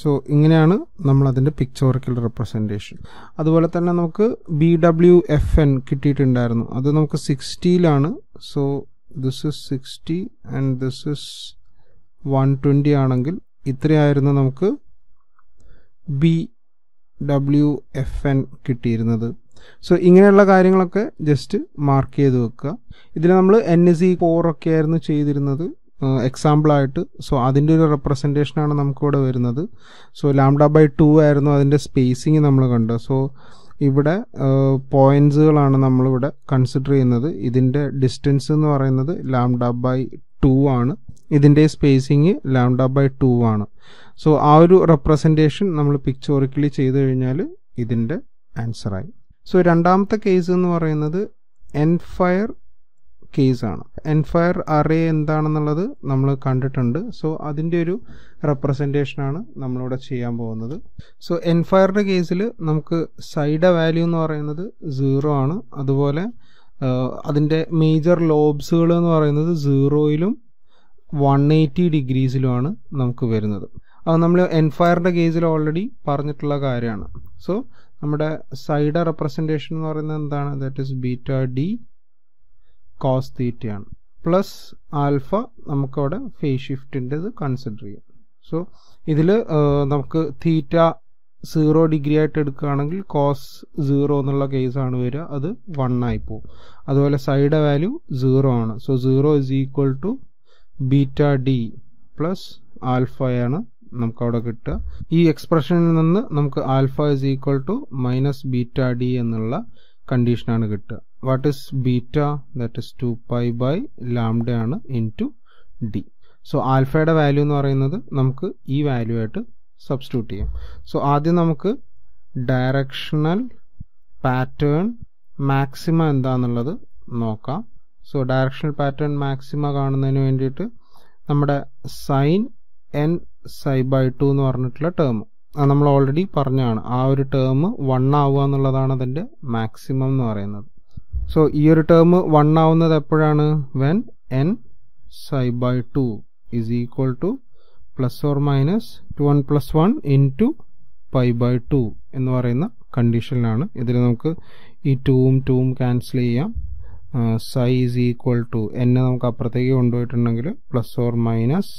സോ ഇങ്ങനെയാണ് നമ്മൾ അതിന്റെ പിക്ചോറിക്കൽ റെപ്രസെന്റേഷൻ അതുപോലെ തന്നെ നമുക്ക് ബി ഡബ്ല്യു എഫ് എൻ കിട്ടിയിട്ടുണ്ടായിരുന്നു. അത് നമുക്ക് സിക്സ്റ്റിയിലാണ് so this is sixty and this is one twenty ആണെങ്കിൽ ഇത്രയായിരുന്നു നമുക്ക് ബി ഡബ്ല്യു എഫ് എൻ കിട്ടിയിരുന്നത്. സോ ഇങ്ങനെയുള്ള കാര്യങ്ങളൊക്കെ ജസ്റ്റ് മാർക്ക് ചെയ്ത് വെക്കുക. ഇതിൽ നമ്മൾ എൻ എസ് ഫോർ ഒക്കെ ആയിരുന്നു ചെയ്തിരുന്നത്. എക്സാമ്പിളായിട്ട് സോ അതിന്റെ ഒരു റെപ്രസെന്റേഷനാണ് നമുക്കിവിടെ വരുന്നത്. സോ ലാംഡ ബൈ ടു ആയിരുന്നു അതിന്റെ സ്പേസിങ് നമ്മൾ കണ്ടത്. സോ ഇവിടെ പോയിൻസുകളാണ് നമ്മളിവിടെ കൺസിഡർ ചെയ്യുന്നത്. ഇതിന്റെ ഡിസ്റ്റൻസ് എന്ന് പറയുന്നത് ലാംഡ ബൈ ടു ആണ്. ഇതിന്റെ സ്പേസിങ് ലാംഡ ബൈ ടു ആണ്. സോ ആ ഒരു റെപ്രസെന്റേഷൻ നമ്മൾ പിക്ചോറിക്കലി ചെയ്ത് കഴിഞ്ഞാൽ ഇതിന്റെ ആൻസറായി സോ രണ്ടാമത്തെ കേസ് എന്ന് പറയുന്നത് എൻഫയർ കേസാണ് എൻഫയർ അറേ എന്താണെന്നുള്ളത് നമ്മൾ കണ്ടിട്ടുണ്ട്. സോ അതിന്റെ ഒരു റെപ്രസെന്റേഷനാണ് നമ്മളിവിടെ ചെയ്യാൻ പോകുന്നത്. സോ എൻഫയറിന്റെ കേസിൽ നമുക്ക് സൈഡ വാല്യൂ എന്ന് പറയുന്നത് സീറോ ആണ്. അതുപോലെ അതിന്റെ മേജർ ലോബ്സുകൾ എന്ന് പറയുന്നത് സീറോയിലും വൺ എയ്റ്റി ഡിഗ്രീസിലുമാണ് നമുക്ക് വരുന്നത്. അത് നമ്മൾ എൻഫയറിന്റെ കേസിൽ ഓൾറെഡി പറഞ്ഞിട്ടുള്ള കാര്യമാണ്. സോ നമ്മുടെ സൈഡ് റെപ്രസെന്റേഷൻ എന്ന് പറയുന്നത് എന്താണ്? That is beta D cos തീറ്റയാണ് പ്ലസ് ആൽഫ നമുക്കവിടെ ഫേസ് ഷിഫ്റ്റിന്റെ ഇത് കൺസിഡർ ചെയ്യാം. സോ ഇതിൽ നമുക്ക് തീറ്റ സീറോ ഡിഗ്രി ആയിട്ട് എടുക്കുകയാണെങ്കിൽ കോസ് സീറോ എന്നുള്ള കേസാണ് വരിക. അത് വൺ ആയി പോകും. അതുപോലെ സൈഡ് വാല്യൂ സീറോ ആണ്. So zero is equal to beta D plus ആൽഫയാണ് നമുക്ക് അവിടെ കിട്ടുക. ഈ എക്സ്പ്രഷനിൽ നിന്ന് നമുക്ക് alpha is equal to minus beta D എന്നുള്ള കണ്ടീഷനാണ് കിട്ടുക. What is beta that is two pi by lambda ആണ് ഇൻ ടു ഡി സോ ആൽഫയുടെ വാല്യൂ എന്ന് പറയുന്നത് നമുക്ക് ഈ വാല്യൂ ആയിട്ട് സബ്സ്റ്റിറ്റ്യൂട്ട് ചെയ്യാം. സോ ആദ്യം നമുക്ക് ഡയറക്ഷണൽ പാറ്റേൺ മാക്സിമ എന്താണെന്നുള്ളത് നോക്കാം. സോ ഡയറക്ഷണൽ പാറ്റേൺ മാക്സിമ കാണുന്നതിന് വേണ്ടിയിട്ട് നമ്മുടെ sine N psi by two എന്ന് പറഞ്ഞിട്ടുള്ള ടേം അത് നമ്മൾ ഓൾറെഡി പറഞ്ഞാണ് ആ ഒരു ടേം വൺ ആവുക എന്നുള്ളതാണ് അതിന്റെ മാക്സിമം എന്ന് പറയുന്നത്. സോ ഈ ഒരു ടേം വൺ ആവുന്നത് എപ്പോഴാണ്? When N psi by two is equal to plus or minus two one plus one into pi by two എന്ന് പറയുന്ന കണ്ടീഷനിലാണ് ഇതിൽ നമുക്ക് ഈ ടൂവും ടൂവും ക്യാൻസൽ ചെയ്യാം. സൈ ഈസ് ഈക്വൽ ടു എന്നെ നമുക്ക് അപ്പുറത്തേക്ക് കൊണ്ടുപോയിട്ടുണ്ടെങ്കിൽ plus or minus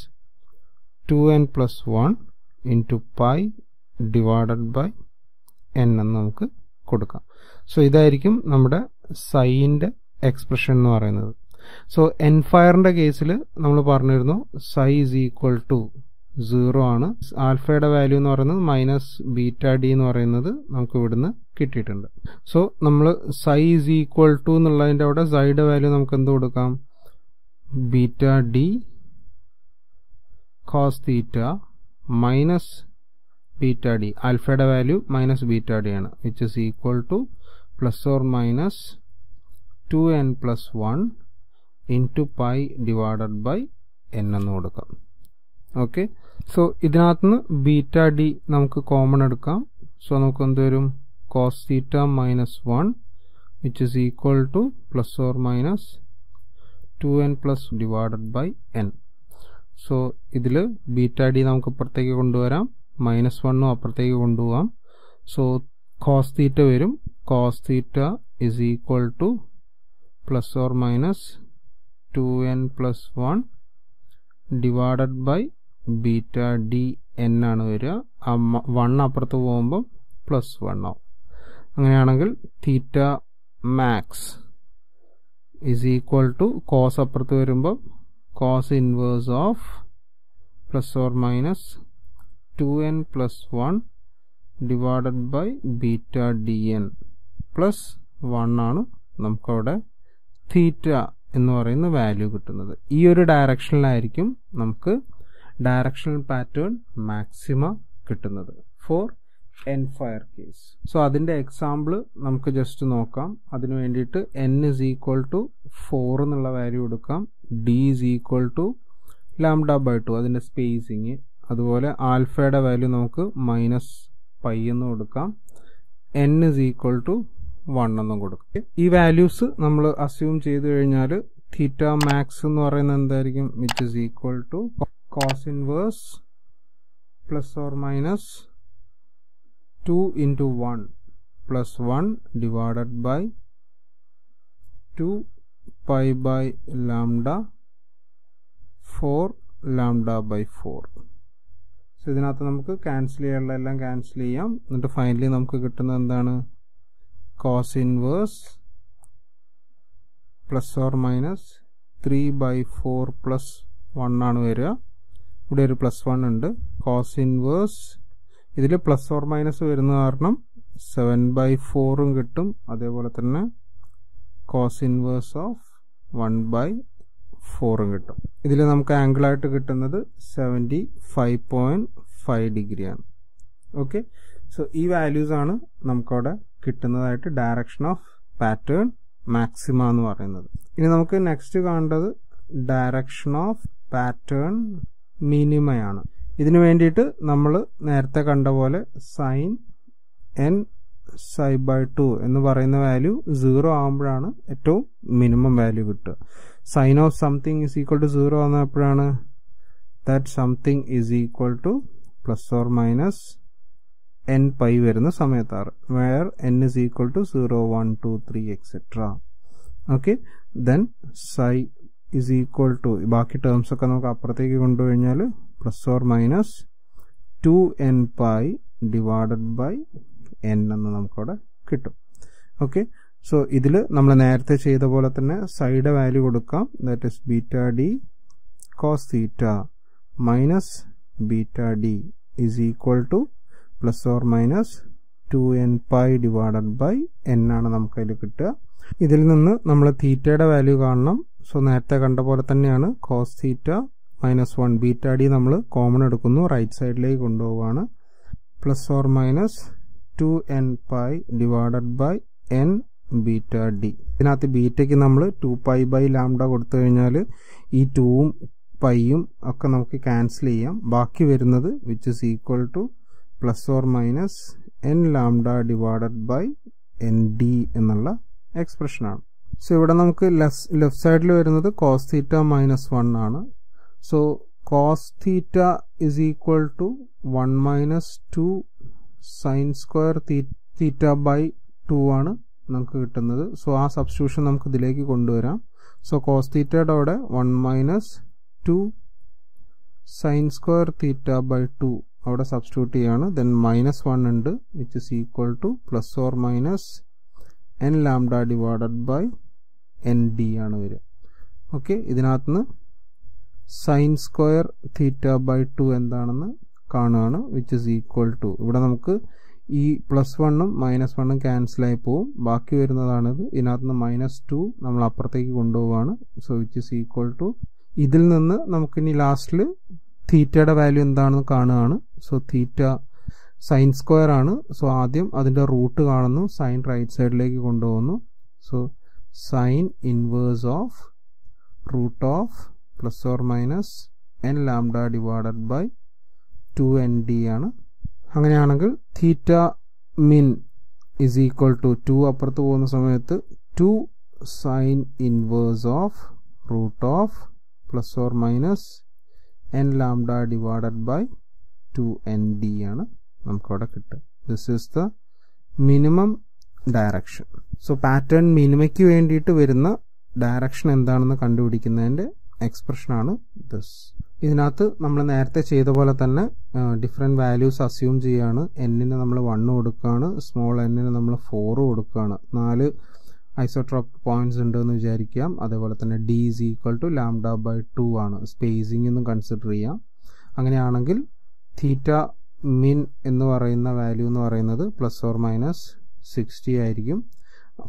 two plus plus one into pi divided by N എന്ന് നമുക്ക് കൊടുക്കാം. സോ ഇതായിരിക്കും നമ്മുടെ സൈന്റെ എക്സ്പ്രഷൻ എന്ന് പറയുന്നത്. സോ എൻ ഫയറിന്റെ കേസിൽ നമ്മൾ പറഞ്ഞിരുന്നു psi is equal to zero ആണ്. ആൽഫയുടെ വാല്യൂ എന്ന് പറയുന്നത് മൈനസ് ബീറ്റ ഡി എന്ന് പറയുന്നത് നമുക്ക് ഇവിടുന്ന് കിട്ടിയിട്ടുണ്ട്. സോ നമ്മൾ സൈ ഈസ് ഈക്വൽ ടു എന്നുള്ളതിന്റെ അവിടെ സൈഡ് വാല്യൂ നമുക്ക് എന്ത് കൊടുക്കാം? Beta D cos theta minus beta D. ആൽഫയുടെ വാല്യൂ മൈനസ് ബീറ്റ ഡി ആണ്. Which is equal to plus or minus two N plus one into pi divided by N എന്ന് കൊടുക്കാം. Okay so ഇതിനകത്തുനിന്ന് beta D നമുക്ക് common എടുക്കാം. So നമുക്ക് എന്ത് വരും? Cos theta minus one which is equal to plus or minus two N plus divided by N so ഇതിൽ beta D നമുക്ക് അപ്പുറത്തേക്ക് കൊണ്ടുവരാം. മൈനസ് വണ്ണും അപ്പുറത്തേക്ക് കൊണ്ടുപോകാം സോ കോസ് തീറ്റ വരും. Cos theta is equal to plus or minus two N plus one divided by beta D N ആണ് വരിക. വൺ അപ്പുറത്ത് പോകുമ്പം പ്ലസ് വൺ ആവും. അങ്ങനെയാണെങ്കിൽ theta max is equal to cos അപ്പുറത്ത് വരുമ്പോൾ of plus or minus two N plus one divided by beta D N plus one ആണ് നമുക്കവിടെ തീറ്റ എന്ന് പറയുന്ന വാല്യൂ കിട്ടുന്നത്. ഈ ഒരു ഡയറക്ഷനിലായിരിക്കും നമുക്ക് ഡയറക്ഷണൽ പാറ്റേൺ മാക്സിമ കിട്ടുന്നത്. For end fire case so അതിന്റെ എക്സാമ്പിൾ നമുക്ക് ജസ്റ്റ് നോക്കാം. അതിന് വേണ്ടിയിട്ട് N is equal to four എന്നുള്ള വാല്യൂ എടുക്കാം. D is equal to lambda by two അതിന്റെ സ്പേസിങ് അതുപോലെ ആൽഫയുടെ വാല്യൂ നമുക്ക് മൈനസ് പൈ എന്ന് കൊടുക്കാം. N is equal to one എന്നും കൊടുക്കും. ഈ വാല്യൂസ് നമ്മൾ അസ്യൂം ചെയ്ത് കഴിഞ്ഞാൽ തീറ്റ മാക്സ് എന്ന് പറയുന്നത് എന്തായിരിക്കും? Which is equal to cos inverse plus or minus two into one plus one divided by two pi by lambda four lambda by four so ഇതിനകത്ത് നമുക്ക് ക്യാൻസൽ ചെയ്യാനുള്ള എല്ലാം ക്യാൻസൽ ചെയ്യാം. എന്നിട്ട് ഫൈനലി നമുക്ക് കിട്ടുന്നത് എന്താണ്? Cos inverse plus or minus three by four plus one ആണ് വരിക. ഇവിടെ ഒരു പ്ലസ് വൺ ഉണ്ട്. കോസ് ഇൻവേഴ്സ് ഇതിൽ പ്ലസ് ഓർ മൈനസ് വരുന്ന കാരണം സെവൻ ബൈ ഫോറും കിട്ടും. അതേപോലെ തന്നെ cos inverse of one by ഫോറും കിട്ടും. ഇതിൽ നമുക്ക് ആംഗിളായിട്ട് കിട്ടുന്നത് സെവന്റി ഫൈവ് പോയിന്റ് ഫൈവ് ഡിഗ്രിയാണ് ഓക്കെ സോ ഈ വാല്യൂസ് ആണ് നമുക്കവിടെ കിട്ടുന്നതായിട്ട് ഡയറക്ഷൻ ഓഫ് പാറ്റേൺ മാക്സിമ എന്ന് പറയുന്നത്. ഇനി നമുക്ക് നെക്സ്റ്റ് കാണേണ്ടത് ഡയറക്ഷൻ ഓഫ് പാറ്റേൺ മിനിമയാണ് ഇതിനു വേണ്ടിയിട്ട് നമ്മൾ നേരത്തെ കണ്ട പോലെ sine N psi by two എന്ന് പറയുന്ന വാല്യൂ സീറോ ആകുമ്പോഴാണ് ഏറ്റവും മിനിമം വാല്യൂ കിട്ടുക. Sine of something is equal to zero ആകുന്നപ്പോഴാണ് that something is equal to plus or minus N pi വരുന്ന സമയത്താണ്. Where N is equal to zero one two three etcetera okay then psi is equal to ബാക്കി terms ഒക്കെ നമുക്ക് അപ്പുറത്തേക്ക് കൊണ്ടുകഴിഞ്ഞാൽ plus or minus two N pi divided by N എന്ന് നമുക്കവിടെ കിട്ടും. Okay so ഇതിൽ നമ്മൾ നേരത്തെ ചെയ്ത പോലെ തന്നെ സൈഡ് വാല്യൂ കൊടുക്കാം. That is beta D cos theta minus beta D is equal to plus or minus two N pi divided by N ആണ് നമുക്കതിൽ കിട്ടുക. ഇതിൽ നിന്ന് നമ്മൾ തീറ്റയുടെ വാല്യൂ കാണണം. സോ നേരത്തെ കണ്ട പോലെ തന്നെയാണ് cos theta minus one beta D നമ്മൾ കോമൺ എടുക്കുന്നു. റൈറ്റ് സൈഡിലേക്ക് കൊണ്ടുപോവാണ്. Plus or minus two N pi divided by N beta D ഇതിനകത്ത് ബീറ്റയ്ക്ക് നമ്മൾ ടു പൈ ബൈ ലാംഡ കൊടുത്തു കഴിഞ്ഞാൽ ഈ ടൂവും പൈയും ഒക്കെ നമുക്ക് ക്യാൻസൽ ചെയ്യാം. ബാക്കി വരുന്നത് which is equal to plus or minus N lambda divided by N D എന്നുള്ള എക്സ്പ്രഷനാണ് സോ ഇവിടെ നമുക്ക് ലെഫ്റ്റ് സൈഡിൽ വരുന്നത് കോസ് തീറ്റ മൈനസ് വൺ ആണ്. So cos theta is equal to one minus two sine square theta by two ആണ് നമുക്ക് കിട്ടുന്നത്. സോ ആ സബ്സ്റ്റിറ്റ്യൂഷൻ നമുക്ക് ഇതിലേക്ക് കൊണ്ടുവരാം. സോ കോസ് തീറ്റയുടെ അവിടെ one minus two sine square theta by two അവിടെ സബ്സ്റ്റിറ്റ്യൂട്ട് ചെയ്യാണ്. ദെൻ മൈനസ് വൺ ഉണ്ട് which is equal to plus or minus N lambda divided by N D ആണ് വരിക. ഓക്കെ ഇതിനകത്തുനിന്ന് sine square theta by two എന്താണെന്ന് കാണുകയാണ് which is equal to ഇവിടെ നമുക്ക് ഈ പ്ലസ് വണ്ണും മൈനസ് വണ്ണും ക്യാൻസലായി പോവും. ബാക്കി വരുന്നതാണിത്. ഇതിനകത്ത് നിന്ന് മൈനസ് ടു നമ്മൾ അപ്പുറത്തേക്ക് കൊണ്ടുപോവാണ് so which is equal to ഇതിൽ നിന്ന് നമുക്കിനി ലാസ്റ്റിൽ തീറ്റയുടെ വാല്യൂ എന്താണെന്ന് കാണുകയാണ്. സോ തീറ്റ സൈൻ സ്ക്വയർ ആണ്. സോ ആദ്യം അതിന്റെ റൂട്ട് കാണുന്നു. സൈൻ റൈറ്റ് സൈഡിലേക്ക് കൊണ്ടുപോകുന്നു. So sine inverse of root of plus or minus n lambda divided by two n d ആണ്. അങ്ങനെയാണെങ്കിൽ തീറ്റ മിൻ ഇസ് ഈക്വൽ ടു ടു അപ്പുറത്ത് പോകുന്ന സമയത്ത് to sine inverse of root of plus or minus n lambda divided by two n d ആണ് നമുക്കവിടെ കിട്ടുക. This is the minimum direction so pattern മിനിമയ്ക്ക് വേണ്ടിയിട്ട് വരുന്ന ഡയറക്ഷൻ എന്താണെന്ന് കണ്ടുപിടിക്കുന്നതിന്റെ എക്സ്പ്രഷനാണ് ദിസ് ഇതിനകത്ത് നമ്മൾ നേരത്തെ ചെയ്ത പോലെ തന്നെ ഡിഫറെന്റ് വാല്യൂസ് അസ്യൂം ചെയ്യുകയാണ് എന്നിന് നമ്മൾ വണ്ണ് കൊടുക്കുകയാണ് സ്മോൾ എന്നിന് നമ്മൾ ഫോറ് കൊടുക്കുകയാണ് നാല് ഐസോട്രോപിക് പോയിന്റ്സ് ഉണ്ട് എന്ന് വിചാരിക്കാം. അതേപോലെ തന്നെ d is equal to lambda by two ആണ്. സ്പേസിംഗ് എന്നും കൺസിഡർ ചെയ്യാം. അങ്ങനെയാണെങ്കിൽ തീറ്റ മിൻ എന്ന് പറയുന്ന വാല്യൂ എന്ന് പറയുന്നത് പ്ലസ് ഓർ മൈനസ് സിക്സ്റ്റി ആയിരിക്കും.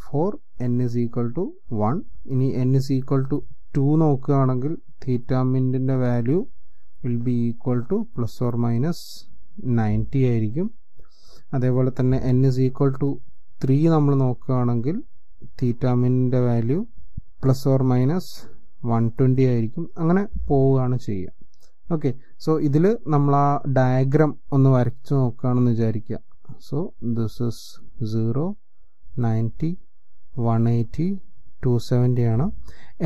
For n is equal to one ഇനി n is equal to two നോക്കുകയാണെങ്കിൽ theta value will be equal to plus or minus ninety ആയിരിക്കും. അതേപോലെ തന്നെ n is equal to three നമ്മൾ നോക്കുകയാണെങ്കിൽ തീറ്റാമിന്റെ value plus or minus one twenty ആയിരിക്കും. അങ്ങനെ പോവുകയാണ് ചെയ്യുക. ഓക്കെ സോ ഇതിൽ നമ്മൾ ആ ഡയഗ്രാം ഒന്ന് വരച്ച് നോക്കുകയാണെന്ന് വിചാരിക്കുക. So this is zero ninety one eighty two seventy ആണ്.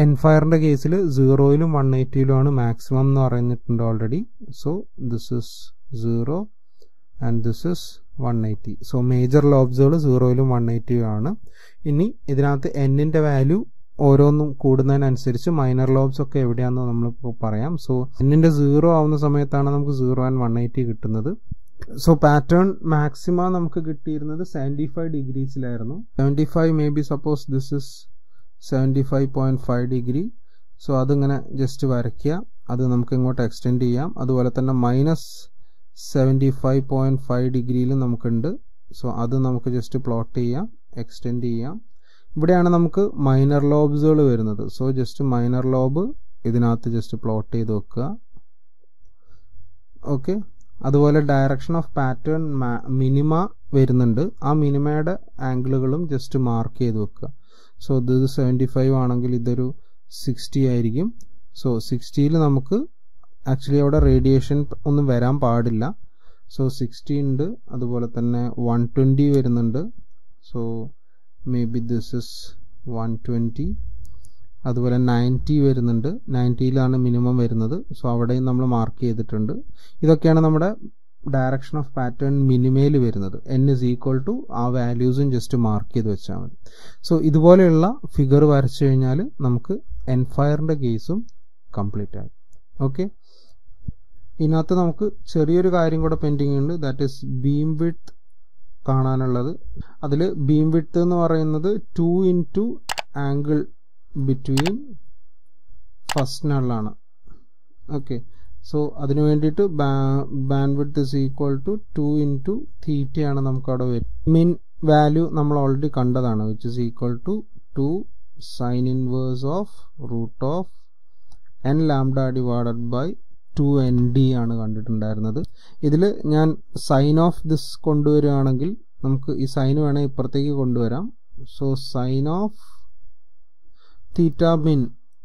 എൻഫയറിന്റെ കേസിൽ സീറോയിലും വൺ എയ്റ്റിയിലുമാണ് മാക്സിമം എന്ന് പറഞ്ഞിട്ടുണ്ട് already so this is zero and this is one eighty so major ലോബ്സുകൾ സീറോയിലും വൺ എയ്റ്റിയും ആണ്. ഇനി ഇതിനകത്ത് എന്നിന്റെ വാല്യൂ ഓരോന്നും കൂടുന്നതിനനുസരിച്ച് മൈനർ ലോബ്സ് ഒക്കെ എവിടെയാണെന്ന് നമ്മളിപ്പോൾ പറയാം. സോ എന്നിന്റെ സീറോ ആവുന്ന സമയത്താണ് നമുക്ക് സീറോ ആൻഡ് വൺ എയ്റ്റി കിട്ടുന്നത്. സോ പാറ്റേൺ മാക്സിമ നമുക്ക് കിട്ടിയിരുന്നത് seventy five ഡിഗ്രീസിലായിരുന്നു seventy five may be suppose this is seventy five point five degree so അതിങ്ങനെ ജസ്റ്റ് വരയ്ക്കുക. അത് നമുക്ക് ഇങ്ങോട്ട് എക്സ്റ്റെൻഡ് ചെയ്യാം. അതുപോലെ തന്നെ minus seventy five point five ഡിഗ്രിയിൽ നമുക്കുണ്ട്. സോ അത് നമുക്ക് ജസ്റ്റ് പ്ലോട്ട് ചെയ്യാം എക്സ്റ്റെൻഡ് ചെയ്യാം. ഇവിടെയാണ് നമുക്ക് മൈനർ ലോബ്സുകൾ വരുന്നത്. സോ ജസ്റ്റ് മൈനർ ലോബ് ഇതിനകത്ത് ജസ്റ്റ് പ്ലോട്ട് ചെയ്ത് വെക്കുക. ഓക്കെ അതുപോലെ ഡയറക്ഷൻ ഓഫ് പാറ്റേൺ മിനിമ വരുന്നുണ്ട്. ആ മിനിമയുടെ ആംഗിളുകളും ജസ്റ്റ് മാർക്ക് ചെയ്ത് വെക്കുക. സോ ഇത് സെവന്റി ഫൈവ് ആണെങ്കിൽ ഇതൊരു സിക്സ്റ്റി ആയിരിക്കും. സോ സിക്സ്റ്റിയിൽ നമുക്ക് ആക്ച്വലി അവിടെ റേഡിയേഷൻ ഒന്നും വരാൻ പാടില്ല. സോ സിക്സ്റ്റി ഉണ്ട്. അതുപോലെ തന്നെ വൺ ട്വന്റി വരുന്നുണ്ട്. So may be this is one twenty അതുപോലെ നയന്റി വരുന്നുണ്ട്. നയന്റിയിലാണ് മിനിമം വരുന്നത്. സോ അവിടെയും നമ്മൾ മാർക്ക് ചെയ്തിട്ടുണ്ട്. ഇതൊക്കെയാണ് നമ്മുടെ ഡയറക്ഷൻ ഓഫ് പാറ്റേൺ മിനിമയിൽ വരുന്നത്. എൻ ഇസ് ഈക്വൽ ടു ആ വാല്യൂസും ജസ്റ്റ് മാർക്ക് ചെയ്ത് വെച്ചാൽ മതി. സോ ഇതുപോലെയുള്ള ഫിഗർ വരച്ചു കഴിഞ്ഞാൽ നമുക്ക് എൻഫയറിന്റെ കേസും കംപ്ലീറ്റ് ആയി. ഓക്കെ ഇതിനകത്ത് നമുക്ക് ചെറിയൊരു കാര്യം കൂടെ പെൻഡിങ് ഉണ്ട്. ദാറ്റ് ഈസ് ബീം വിത്ത് കാണാനുള്ളത്. അതിൽ ബീം വിത്ത് എന്ന് പറയുന്നത് two into angle between first നള്ളാണ് okay so അതിനു വേണ്ടിയിട്ട് band width is equal to two into തീറ്റയാണ് നമുക്ക് അവിടെ വരും മിൻ വാല്യൂ നമ്മൾ ഓൾറെഡി കണ്ടതാണ് which is equal to two sine inverse of root of n lambda divided by two n d ആണ് കണ്ടിട്ടുണ്ടായിരുന്നത്. ഇതിൽ ഞാൻ സൈൻ ഓഫ് ദിസ് കൊണ്ടുവരികയാണെങ്കിൽ നമുക്ക് ഈ സൈൻ വേണമെങ്കിൽ ഇപ്പുറത്തേക്ക് കൊണ്ടുവരാം. സോ സൈൻ ഓഫ് തീറ്റ മിൻ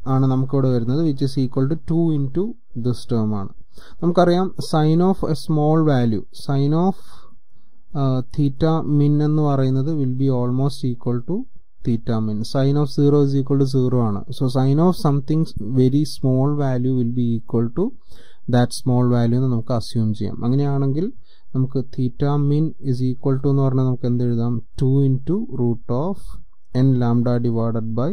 ആണ് നമുക്കിവിടെ വരുന്നത് which is equal to two into this term ആണ്. നമുക്കറിയാം sine of a small value sine of theta min എന്ന് പറയുന്നത് will be almost equal to theta min sine of zero is equal to zero ആണ്. So sine of something very small value will be equal to that small value എന്ന് നമുക്ക് assume ചെയ്യാം. അങ്ങനെയാണെങ്കിൽ നമുക്ക് theta മിൻ is equal to എന്ന് പറഞ്ഞാൽ നമുക്ക് എന്ത് എഴുതാം two into root of n lambda divided by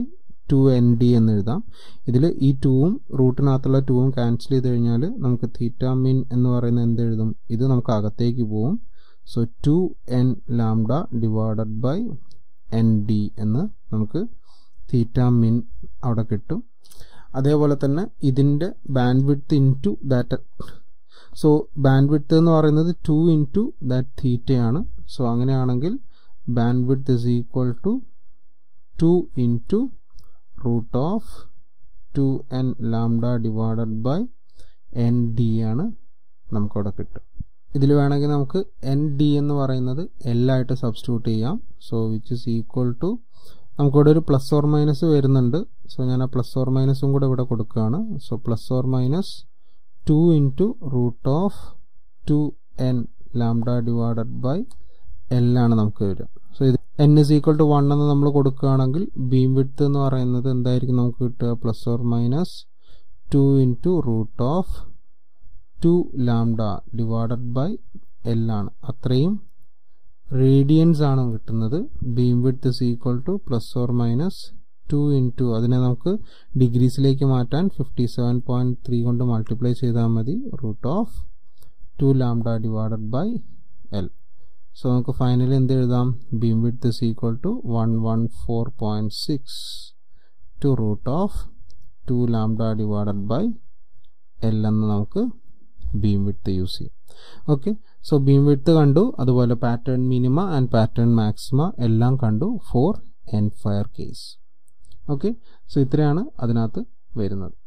two n d എന്ന് എഴുതാം. ഇതിൽ ഈ ടൂവും റൂട്ടിനകത്തുള്ള ടൂവും ക്യാൻസൽ ചെയ്ത് കഴിഞ്ഞാൽ നമുക്ക് തീറ്റ മിൻ എന്ന് പറയുന്ന എന്ത് എഴുതും? ഇത് നമുക്ക് അകത്തേക്ക് പോവും. So two n lambda divided by n d എന്ന് നമുക്ക് തീറ്റ മിൻ അവിടെ കിട്ടും. അതേപോലെ തന്നെ ഇതിന്റെ band width into that so band width എന്ന് പറയുന്നത് ടു ഇന്റു ദാറ്റ് തീറ്റയാണ് സോ അങ്ങനെയാണെങ്കിൽ band width is equal to two into root of two n lambda divided by n d ആണ് നമുക്കവിടെ കിട്ടും ഇതിൽ വേണമെങ്കിൽ നമുക്ക് എൻ ഡി എന്ന് പറയുന്നത് എല്ലായിട്ട് സബ്സ്റ്റിറ്റ്യൂട്ട് ചെയ്യാം. So which is equal to നമുക്കിവിടെ ഒരു പ്ലസ് ഓർ മൈനസ് വരുന്നുണ്ട്. സോ ഞാൻ ആ പ്ലസ് ഓർ മൈനസും കൂടെ ഇവിടെ കൊടുക്കുകയാണ്. So plus or minus two into root of two n lambda divided by l ആണ് നമുക്ക് വരിക. സോ ഇത് n is equal to one എന്ന് നമ്മൾ കൊടുക്കുകയാണെങ്കിൽ ബീം വിഡ്ത്ത് എന്ന് പറയുന്നത് എന്തായിരിക്കും നമുക്ക് കിട്ടുക? Plus or minus two into root of two lambda divided by l ആണ്. അത്രയും റേഡിയൻസ് ആണ് കിട്ടുന്നത്. Beam width is equal to plus or minus two into അതിനെ നമുക്ക് ഡിഗ്രീസിലേക്ക് മാറ്റാൻ ഫിഫ്റ്റി സെവൻ പോയിന്റ് ത്രീ കൊണ്ട് മൾട്ടിപ്ലൈ ചെയ്താൽ മതി. Root of two lambda divided by l so നമുക്ക് ഫൈനലി എന്ത് എഴുതാം? Beam width is equal to one one four point six two root of two lambda divided by l എന്ന് നമുക്ക് beam width use ചെയ്യാം. Okay so beam width കണ്ടു. അതുപോലെ pattern minima and pattern maxima എല്ലാം കണ്ടു for end fire case okay so ഇത്രയാണ് അതിനകത്ത് വരുന്നത്.